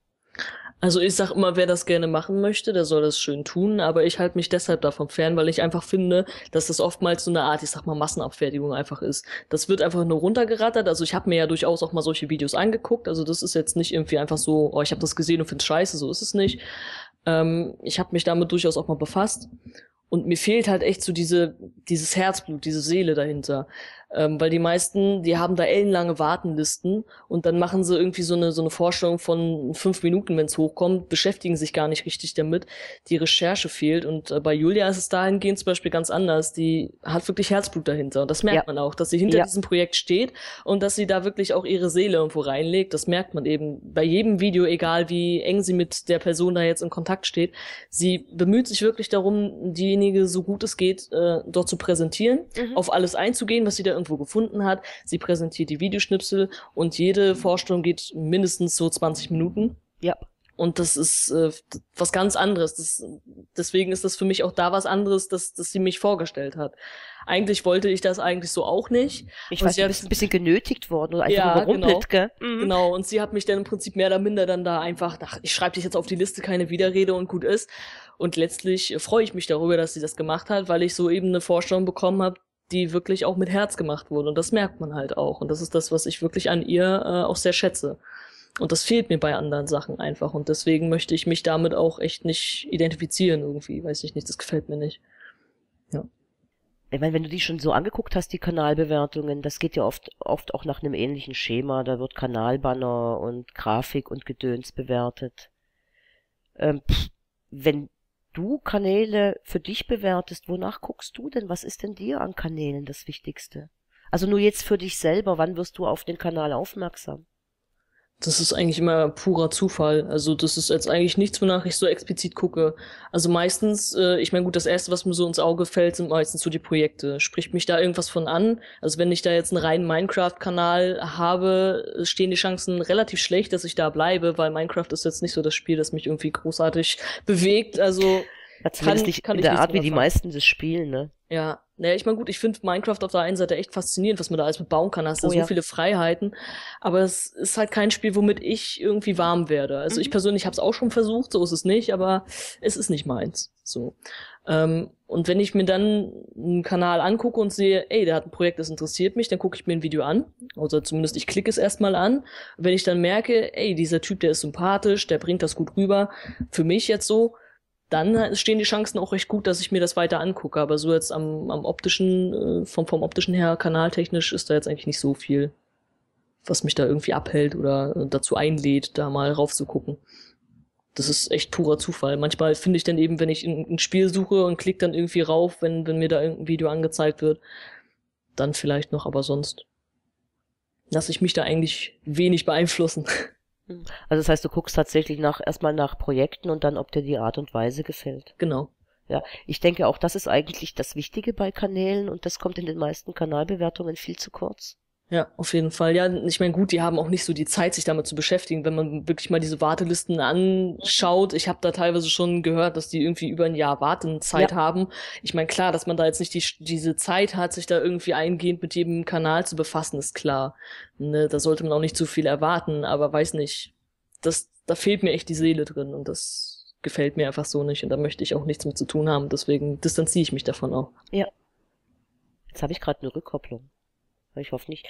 Also ich sag immer, wer das gerne machen möchte, der soll das schön tun, aber ich halte mich deshalb davon fern, weil ich einfach finde, dass das oftmals so eine Art, ich sag mal, Massenabfertigung einfach ist. Das wird einfach nur runtergerattert, also ich habe mir ja durchaus auch mal solche Videos angeguckt, also das ist jetzt nicht irgendwie einfach so, oh, ich habe das gesehen und find's scheiße, so ist es nicht. Ähm, ich habe mich damit durchaus auch mal befasst und mir fehlt halt echt so diese, dieses Herzblut, diese Seele dahinter. Ähm, weil die meisten, die haben da ellenlange Wartenlisten und dann machen sie irgendwie so eine, so eine Vorstellung von fünf Minuten, wenn es hochkommt, beschäftigen sich gar nicht richtig damit. Die Recherche fehlt und äh, bei Julia ist es dahingehend zum Beispiel ganz anders. Die hat wirklich Herzblut dahinter und das merkt ja. man auch, dass sie hinter ja. diesem Projekt steht und dass sie da wirklich auch ihre Seele irgendwo reinlegt. Das merkt man eben bei jedem Video, egal wie eng sie mit der Person da jetzt in Kontakt steht. Sie bemüht sich wirklich darum, diejenige so gut es geht äh, dort zu präsentieren, mhm. auf alles einzugehen, was sie da irgendwo gefunden hat. Sie präsentiert die Videoschnipsel und jede Vorstellung geht mindestens so 20 Minuten. Ja. Und das ist äh, was ganz anderes. Das, deswegen ist das für mich auch da was anderes, dass, dass sie mich vorgestellt hat. Eigentlich wollte ich das eigentlich so auch nicht. Ich weiß, du bist ein bisschen genötigt worden oder einfach Ja, überrumpelt, gell? Mhm. Genau, und sie hat mich dann im Prinzip mehr oder minder dann da einfach, ach, ich schreibe dich jetzt auf die Liste, keine Widerrede und gut ist. Und letztlich äh, freue ich mich darüber, dass sie das gemacht hat, weil ich so eben eine Vorstellung bekommen habe, die wirklich auch mit Herz gemacht wurde. Und das merkt man halt auch. Und das ist das, was ich wirklich an ihr äh, auch sehr schätze. Und das fehlt mir bei anderen Sachen einfach. Und deswegen möchte ich mich damit auch echt nicht identifizieren irgendwie. Weiß ich nicht, das gefällt mir nicht. Ich meine, wenn du die schon so angeguckt hast, die Kanalbewertungen, das geht ja oft, oft auch nach einem ähnlichen Schema. Da wird Kanalbanner und Grafik und Gedöns bewertet. Ähm, pff, wenn du Kanäle für dich bewertest, wonach guckst du denn? Was ist denn dir an Kanälen das Wichtigste? Also nur jetzt für dich selber, wann wirst du auf den Kanal aufmerksam? Das ist eigentlich immer purer Zufall. Also das ist jetzt eigentlich nichts, wonach ich so explizit gucke. Also meistens, äh, ich meine, gut, das Erste, was mir so ins Auge fällt, sind meistens so die Projekte. Spricht mich da irgendwas von an? Also wenn ich da jetzt einen reinen Minecraft-Kanal habe, stehen die Chancen relativ schlecht, dass ich da bleibe, weil Minecraft ist jetzt nicht so das Spiel, das mich irgendwie großartig (laughs) bewegt. Also Ja, zumindest Kann- nicht kann in der Art, wie die meisten das spielen, ne? Ja, naja, ich meine, gut, ich finde Minecraft auf der einen Seite echt faszinierend, was man da alles mit bauen kann. Hast du Oh so ja. viele Freiheiten. Aber es ist halt kein Spiel, womit ich irgendwie warm werde. Also Mhm. ich persönlich habe es auch schon versucht, so ist es nicht, aber es ist nicht meins. So. Ähm, und wenn ich mir dann einen Kanal angucke und sehe, ey, der hat ein Projekt, das interessiert mich, dann gucke ich mir ein Video an. Oder zumindest ich klicke es erstmal an. Wenn ich dann merke, ey, dieser Typ, der ist sympathisch, der bringt das gut rüber, für mich jetzt so, dann stehen die Chancen auch recht gut, dass ich mir das weiter angucke. Aber so jetzt am, am optischen, äh, vom, vom optischen her, kanaltechnisch, ist da jetzt eigentlich nicht so viel, was mich da irgendwie abhält oder äh, dazu einlädt, da mal raufzugucken. Das ist echt purer Zufall. Manchmal finde ich dann eben, wenn ich ein, ein Spiel suche und klicke dann irgendwie rauf, wenn, wenn mir da irgendein Video angezeigt wird, dann vielleicht noch, aber sonst lasse ich mich da eigentlich wenig beeinflussen. (laughs) Also das heißt, du guckst tatsächlich nach, erstmal nach Projekten und dann, ob dir die Art und Weise gefällt. genau. Ja, ich denke auch, das ist eigentlich das Wichtige bei Kanälen und das kommt in den meisten Kanalbewertungen viel zu kurz. Ja, auf jeden Fall. Ja, ich meine, gut, die haben auch nicht so die Zeit, sich damit zu beschäftigen. Wenn man wirklich mal diese Wartelisten anschaut, ich habe da teilweise schon gehört, dass die irgendwie über ein Jahr Wartenzeit Ja. haben. Ich meine, klar, dass man da jetzt nicht die, diese Zeit hat, sich da irgendwie eingehend mit jedem Kanal zu befassen, ist klar. Ne, da sollte man auch nicht zu viel erwarten, aber weiß nicht, das, da fehlt mir echt die Seele drin und das gefällt mir einfach so nicht und da möchte ich auch nichts mit zu tun haben. Deswegen distanziere ich mich davon auch. Jetzt habe ich gerade eine Rückkopplung. Ich hoffe nicht.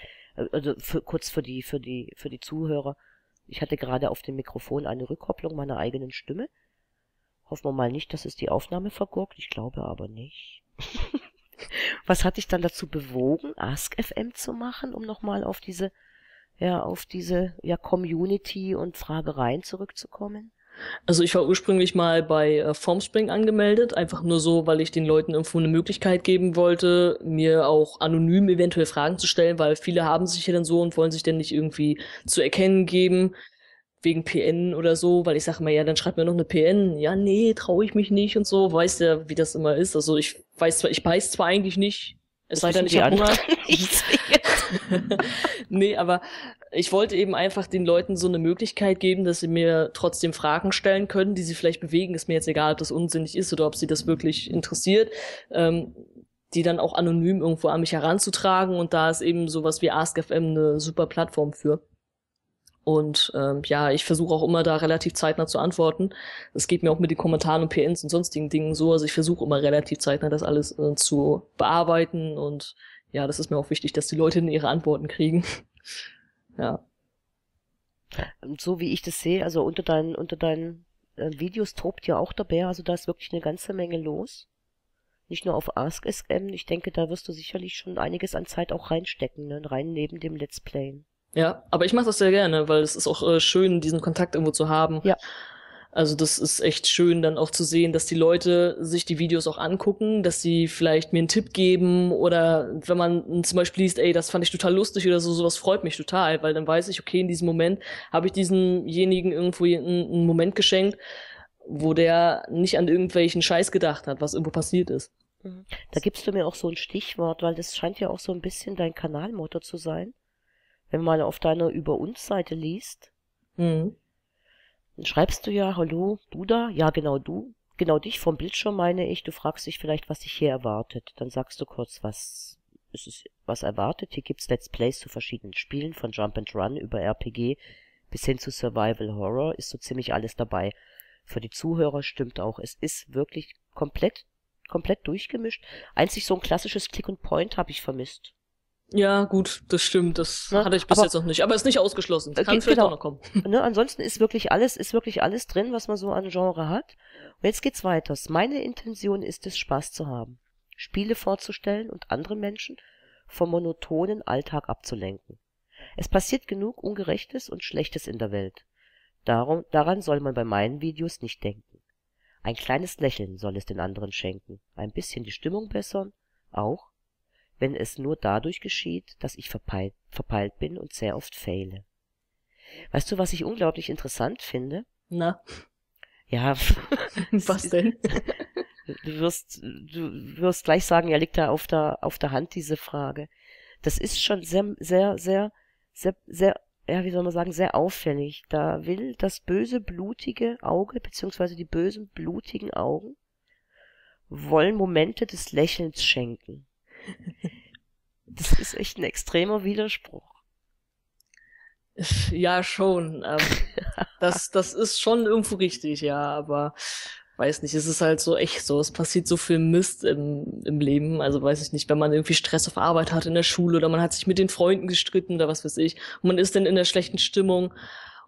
Also für, kurz für die, für die, für die Zuhörer. Ich hatte gerade auf dem Mikrofon eine Rückkopplung meiner eigenen Stimme. Hoffen wir mal nicht, dass es die Aufnahme vergurkt. Ich glaube aber nicht. (laughs) Was hat dich dann dazu bewogen, Ask FM zu machen, um nochmal auf diese, ja, auf diese, ja, Community und Fragereien zurückzukommen? Also ich war ursprünglich mal bei äh, Formspring angemeldet, einfach nur so, weil ich den Leuten irgendwo eine Möglichkeit geben wollte, mir auch anonym eventuell Fragen zu stellen, weil viele haben sich ja dann so und wollen sich dann nicht irgendwie zu erkennen geben, wegen PN oder so, weil ich sage immer, ja, dann schreib mir noch eine PN. Ja, nee, traue ich mich nicht und so, weißt ja, wie das immer ist. Also ich weiß zwar, ich beiß zwar eigentlich nicht, es sei denn, ich habe Hunger. (laughs) (laughs) nee, aber ich wollte eben einfach den Leuten so eine Möglichkeit geben, dass sie mir trotzdem Fragen stellen können, die sie vielleicht bewegen. Ist mir jetzt egal, ob das unsinnig ist oder ob sie das wirklich interessiert. Ähm, die dann auch anonym irgendwo an mich heranzutragen und da ist eben sowas wie AskFM eine super Plattform für. Und ähm, ja, ich versuche auch immer da relativ zeitnah zu antworten. Das geht mir auch mit den Kommentaren und PNs und sonstigen Dingen so. Also ich versuche immer relativ zeitnah das alles äh, zu bearbeiten und ja, das ist mir auch wichtig, dass die Leute ihre Antworten kriegen. (laughs) ja. Und so wie ich das sehe, also unter deinen, unter deinen äh, Videos tobt ja auch der Bär, also da ist wirklich eine ganze Menge los. Nicht nur auf AskSM, ich denke, da wirst du sicherlich schon einiges an Zeit auch reinstecken, ne? rein neben dem Let's Playen. Ja, aber ich mache das sehr gerne, weil es ist auch äh, schön, diesen Kontakt irgendwo zu haben. Ja. Also das ist echt schön, dann auch zu sehen, dass die Leute sich die Videos auch angucken, dass sie vielleicht mir einen Tipp geben oder wenn man zum Beispiel liest, ey, das fand ich total lustig oder so, sowas freut mich total, weil dann weiß ich, okay, in diesem Moment habe ich diesemjenigen irgendwo einen, Moment geschenkt, wo der nicht an irgendwelchen Scheiß gedacht hat, was irgendwo passiert ist. Da gibst du mir auch so ein Stichwort, weil das scheint ja auch so ein bisschen dein Kanalmotto zu sein. Wenn man auf deiner Über uns Seite liest, Mhm. Dann schreibst du ja, hallo, du da? Ja, genau du. Genau dich vom Bildschirm meine ich. Du fragst dich vielleicht, was dich hier erwartet. Dann sagst du kurz, was ist es, was erwartet. Hier gibt's Let's Plays zu verschiedenen Spielen, von Jump and Run über RPG bis hin zu Survival Horror ist so ziemlich alles dabei. Für die Zuhörer stimmt auch. Es ist wirklich komplett, komplett durchgemischt. Einzig so ein klassisches Click and Point habe ich vermisst. Ja, gut, das stimmt. Das Ne, hatte ich bis jetzt noch nicht. Aber ist nicht ausgeschlossen. Kann geht- vielleicht genau. auch noch kommen. Ne, ansonsten ist wirklich alles, ist wirklich alles drin, was man so an Genre hat. Und jetzt geht's weiter. Meine Intention ist es, Spaß zu haben. Spiele vorzustellen und andere Menschen vom monotonen Alltag abzulenken. Es passiert genug Ungerechtes und Schlechtes in der Welt. Darum, daran soll man bei meinen Videos nicht denken. Ein kleines Lächeln soll es den anderen schenken, ein bisschen die Stimmung bessern, auch wenn es nur dadurch geschieht, dass ich verpeilt, verpeilt bin und sehr oft fehle. Weißt du, was ich unglaublich interessant finde? Na, Ja, (laughs) was denn? (laughs) du wirst, du wirst gleich sagen, ja, liegt da auf der, auf der Hand diese Frage. Das ist schon sehr, sehr, sehr, sehr, sehr, ja, wie soll man sagen, sehr auffällig. Da will das böse, blutige Auge, beziehungsweise die bösen, blutigen Augen, wollen Momente des Lächelns schenken. Das ist echt ein extremer Widerspruch. Ja, schon. Ähm, (laughs) das, das ist schon irgendwo richtig, ja, aber weiß nicht, es ist halt so echt so. Es passiert so viel Mist im, im Leben. Also weiß ich nicht, wenn man irgendwie Stress auf Arbeit hat in der Schule oder man hat sich mit den Freunden gestritten oder was weiß ich. Und man ist dann in der schlechten Stimmung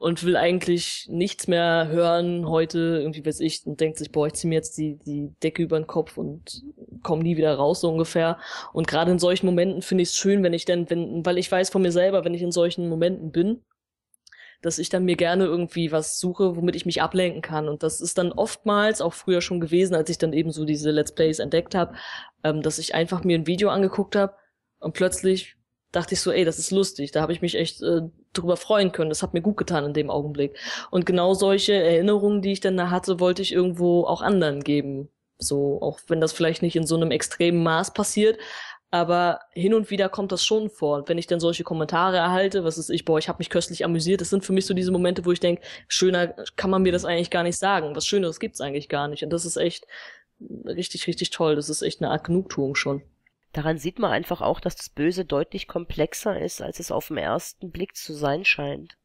und will eigentlich nichts mehr hören heute, irgendwie weiß ich, und denkt sich, boah, ich zieh mir jetzt die, die Decke über den Kopf und komme nie wieder raus, so ungefähr. Und gerade in solchen Momenten finde ich es schön, wenn ich dann, wenn, weil ich weiß von mir selber, wenn ich in solchen Momenten bin, dass ich dann mir gerne irgendwie was suche, womit ich mich ablenken kann. Und das ist dann oftmals auch früher schon gewesen, als ich dann eben so diese Let's Plays entdeckt habe, ähm, dass ich einfach mir ein Video angeguckt habe und plötzlich dachte ich so, ey, das ist lustig. Da habe ich mich echt äh, drüber freuen können. Das hat mir gut getan in dem Augenblick. Und genau solche Erinnerungen, die ich dann da hatte, wollte ich irgendwo auch anderen geben. So, auch wenn das vielleicht nicht in so einem extremen Maß passiert, aber hin und wieder kommt das schon vor. Und wenn ich dann solche Kommentare erhalte, was ist ich, boah, ich habe mich köstlich amüsiert, das sind für mich so diese Momente, wo ich denke, schöner kann man mir das eigentlich gar nicht sagen. Was Schöneres gibt's eigentlich gar nicht. Und das ist echt richtig, richtig toll. Das ist echt eine Art Genugtuung schon. Daran sieht man einfach auch, dass das Böse deutlich komplexer ist, als es auf den ersten Blick zu sein scheint.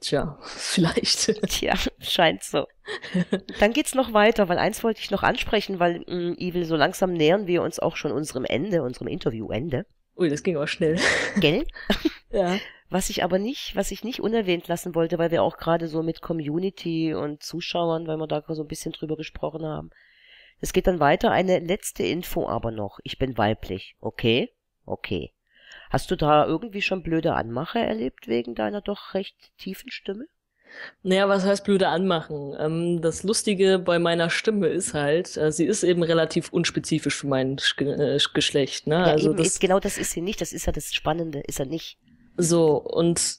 Tja, (laughs) vielleicht. Tja, scheint so. Dann geht's noch weiter, weil eins wollte ich noch ansprechen, weil, mh, Evil, so langsam nähern wir uns auch schon unserem Ende, unserem Interviewende. Ui, das ging aber schnell. Gell? (laughs) Ja. Was ich aber nicht, was ich nicht unerwähnt lassen wollte, weil wir auch gerade so mit Community und Zuschauern, weil wir da so ein bisschen drüber gesprochen haben. Es geht dann weiter, eine letzte Info aber noch. Ich bin weiblich. Okay? Okay. Hast du da irgendwie schon blöde Anmache erlebt wegen deiner doch recht tiefen Stimme? Naja, was heißt blöde anmachen? Ähm, das Lustige bei meiner Stimme ist halt, äh, sie ist eben relativ unspezifisch für mein Sch äh, Geschlecht. Ne? Ja, also eben, das, ist, genau das ist sie nicht. Das ist ja das Spannende. Ist er nicht. So, und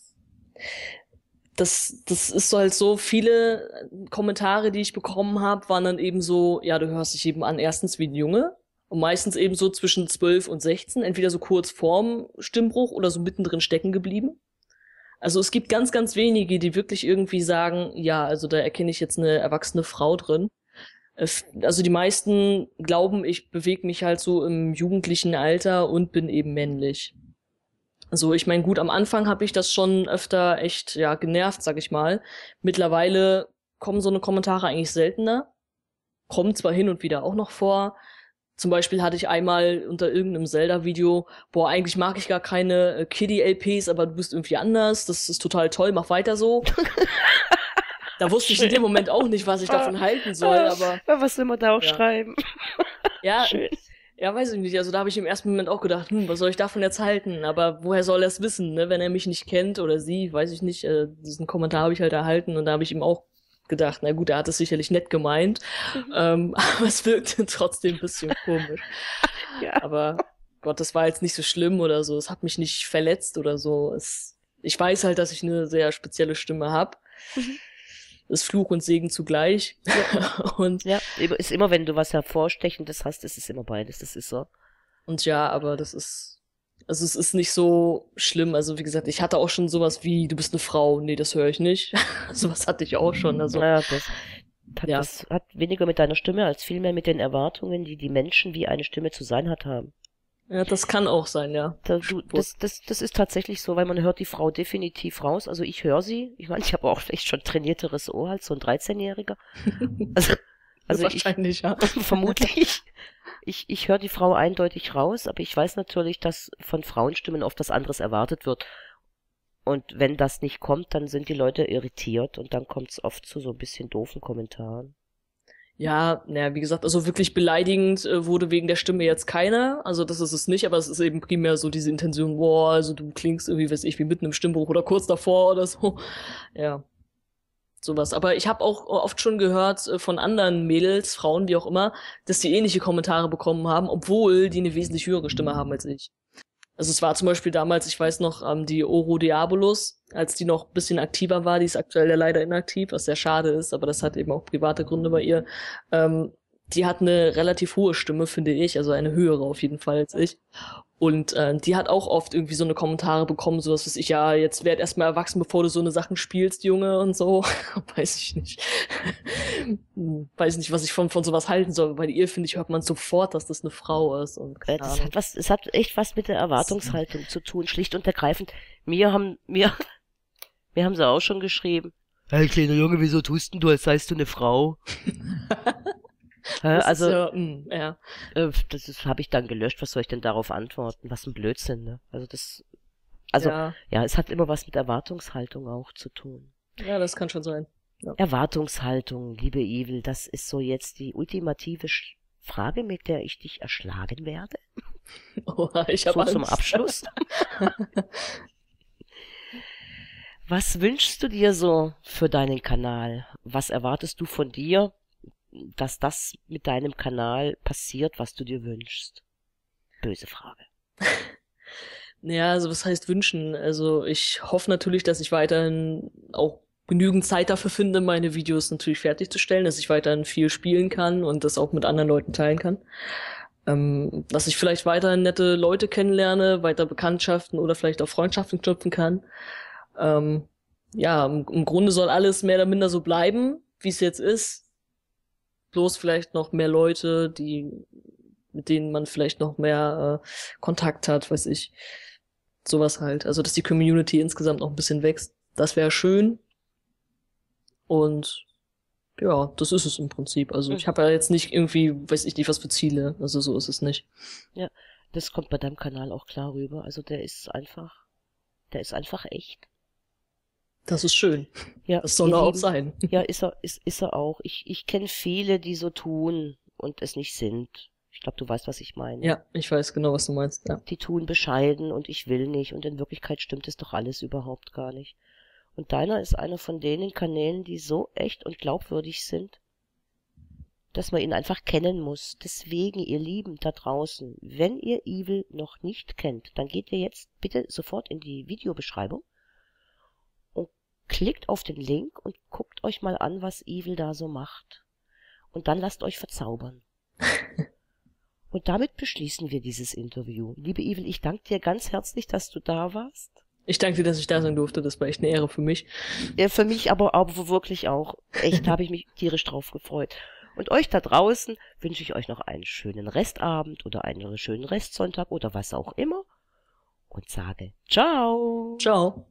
das, das ist so halt so, viele Kommentare, die ich bekommen habe, waren dann eben so, ja, du hörst dich eben an, erstens wie ein Junge und meistens eben so zwischen 12 und 16, entweder so kurz vorm Stimmbruch oder so mittendrin stecken geblieben. Also es gibt ganz, ganz wenige, die wirklich irgendwie sagen, ja, also da erkenne ich jetzt eine erwachsene Frau drin. Also die meisten glauben, ich bewege mich halt so im jugendlichen Alter und bin eben männlich. Also ich meine, gut, am Anfang habe ich das schon öfter echt ja genervt, sag ich mal. Mittlerweile kommen so eine Kommentare eigentlich seltener. Kommen zwar hin und wieder auch noch vor. Zum Beispiel hatte ich einmal unter irgendeinem Zelda-Video, boah, eigentlich mag ich gar keine äh, Kiddie-LPs, aber du bist irgendwie anders. Das ist total toll, mach weiter so. (laughs) da wusste ich in dem Moment auch nicht, was ich davon halten soll, aber Was will man da auch Ja. schreiben? ja, (laughs) Schön. Ja, weiß ich nicht. Also da habe ich im ersten Moment auch gedacht, hm, was soll ich davon jetzt halten? Aber woher soll er es wissen, ne? Wenn er mich nicht kennt oder sie, weiß ich nicht. Äh, diesen Kommentar habe ich halt erhalten und da habe ich ihm auch gedacht, na gut, er hat es sicherlich nett gemeint, ähm, (laughs) aber es wirkte trotzdem ein bisschen (laughs) komisch. Ja. Aber Gott, das war jetzt nicht so schlimm oder so. Es hat mich nicht verletzt oder so. Es, ich weiß halt, dass ich eine sehr spezielle Stimme habe. Mhm. Ist Fluch und Segen zugleich. (laughs) und Ja, ist immer, wenn du was hervorstechendes hast, ist es immer beides. Das ist so. Und ja, aber das ist, Also es ist nicht so schlimm. Also wie gesagt, ich hatte auch schon sowas wie, du bist eine Frau. Nee, das höre ich nicht. (laughs) sowas hatte ich auch schon. Also, Ja, das hat, Ja. das hat weniger mit deiner Stimme als vielmehr mit den Erwartungen, die die Menschen, wie eine Stimme zu sein hat, haben. Ja, das kann auch sein, ja. Da, du, das, das, das ist tatsächlich so, weil man hört die Frau definitiv raus. Also ich höre sie. Ich meine, ich habe auch vielleicht schon trainierteres Ohr als so ein 13-Jähriger. (laughs) Also, also ich, Wahrscheinlich, ja. (laughs) vermutlich. Ich, ich höre die Frau eindeutig raus, aber ich weiß natürlich, dass von Frauenstimmen oft was anderes erwartet wird. Und wenn das nicht kommt, dann sind die Leute irritiert und dann kommt es oft zu so ein bisschen doofen Kommentaren. Ja, naja, wie gesagt, also wirklich beleidigend äh, wurde wegen der Stimme jetzt keiner. Also das ist es nicht, aber es ist eben primär so diese Intention, boah, also du klingst irgendwie, weiß ich, wie mitten im Stimmbruch oder kurz davor oder so. (laughs) Ja. Sowas. Aber ich habe auch oft schon gehört äh, von anderen Mädels, Frauen, wie auch immer, dass die ähnliche Kommentare bekommen haben, obwohl die eine wesentlich höhere Stimme haben als ich. Also es war zum Beispiel damals, ich weiß noch, ähm, die Oro Diabolus, als die noch ein bisschen aktiver war, die ist aktuell ja leider inaktiv, was sehr schade ist, aber das hat eben auch private Gründe bei ihr. Ähm, die hat eine relativ hohe Stimme, finde ich, also eine höhere auf jeden Fall als ich. Und äh, die hat auch oft irgendwie so eine Kommentare bekommen, so was weiß ich, ja, jetzt werd erstmal erwachsen, bevor du so eine Sachen spielst, Junge, und so. (laughs) Weiß ich nicht. (laughs) Weiß nicht, was ich von, von sowas halten soll. Bei ihr, finde ich, hört man sofort, dass das eine Frau ist. Und keine Das hat was, es hat echt was mit der Erwartungshaltung zu tun, schlicht und ergreifend. Mir haben, mir, (laughs) mir haben sie auch schon geschrieben. Hey, kleiner Junge, wieso tust denn du, als seist du eine Frau? Also, ja, mm, ja. Äh, das habe ich dann gelöscht. Was soll ich denn darauf antworten? Was ein Blödsinn, ne? Also das, also ja. ja. es hat immer was mit Erwartungshaltung auch zu tun. ja, das kann schon sein. Erwartungshaltung, liebe Evil, das ist so jetzt die ultimative Sch Frage, mit der ich dich erschlagen werde. (laughs) Oha, ich So habe zum Abschluss. (laughs) Was wünschst du dir so für deinen Kanal? Was erwartest du von dir, dass das mit deinem Kanal passiert, was du dir wünschst? Böse Frage. (laughs) Ja, also was heißt wünschen? Also ich hoffe natürlich, dass ich weiterhin auch genügend Zeit dafür finde, meine Videos natürlich fertigzustellen, dass ich weiterhin viel spielen kann und das auch mit anderen Leuten teilen kann. Ähm, dass ich vielleicht weiterhin nette Leute kennenlerne, weiter Bekanntschaften oder vielleicht auch Freundschaften knüpfen kann. Ähm, ja, im, im Grunde soll alles mehr oder minder so bleiben, wie es jetzt ist. Bloß vielleicht noch mehr Leute, die, mit denen man vielleicht noch mehr äh, Kontakt hat, weiß ich. Sowas halt. Also, dass die Community insgesamt noch ein bisschen wächst. Das wäre schön. Und ja, das ist es im Prinzip. Also ich habe ja jetzt nicht irgendwie, weiß ich nicht, was für Ziele. Also so ist es nicht. Das kommt bei deinem Kanal auch klar rüber. Also der ist einfach, der ist einfach echt. Das ist schön. Ja, Das soll er auch sein. Ja, ist er, ist, ist er auch. Ich, ich kenne viele, die so tun und es nicht sind. Ich glaube, du weißt, was ich meine. Ja, ich weiß genau, was du meinst. Ja. Die tun bescheiden und ich will nicht und in Wirklichkeit stimmt es doch alles überhaupt gar nicht. Und deiner ist einer von denen Kanälen, die so echt und glaubwürdig sind, dass man ihn einfach kennen muss. Deswegen, ihr Lieben da draußen, wenn ihr Evil noch nicht kennt, dann geht ihr jetzt bitte sofort in die Videobeschreibung klickt auf den Link und guckt euch mal an, was Evil da so macht. Und dann lasst euch verzaubern. (laughs) Und damit beschließen wir dieses Interview. Liebe Evil, ich danke dir ganz herzlich, dass du da warst. Ich danke dir, dass ich da sein durfte. Das war echt eine Ehre für mich. Ja, für mich aber, aber wirklich auch. Echt, habe ich mich tierisch drauf gefreut. Und euch da draußen wünsche ich euch noch einen schönen Restabend oder einen schönen Restsonntag oder was auch immer. Und sage Ciao. Ciao.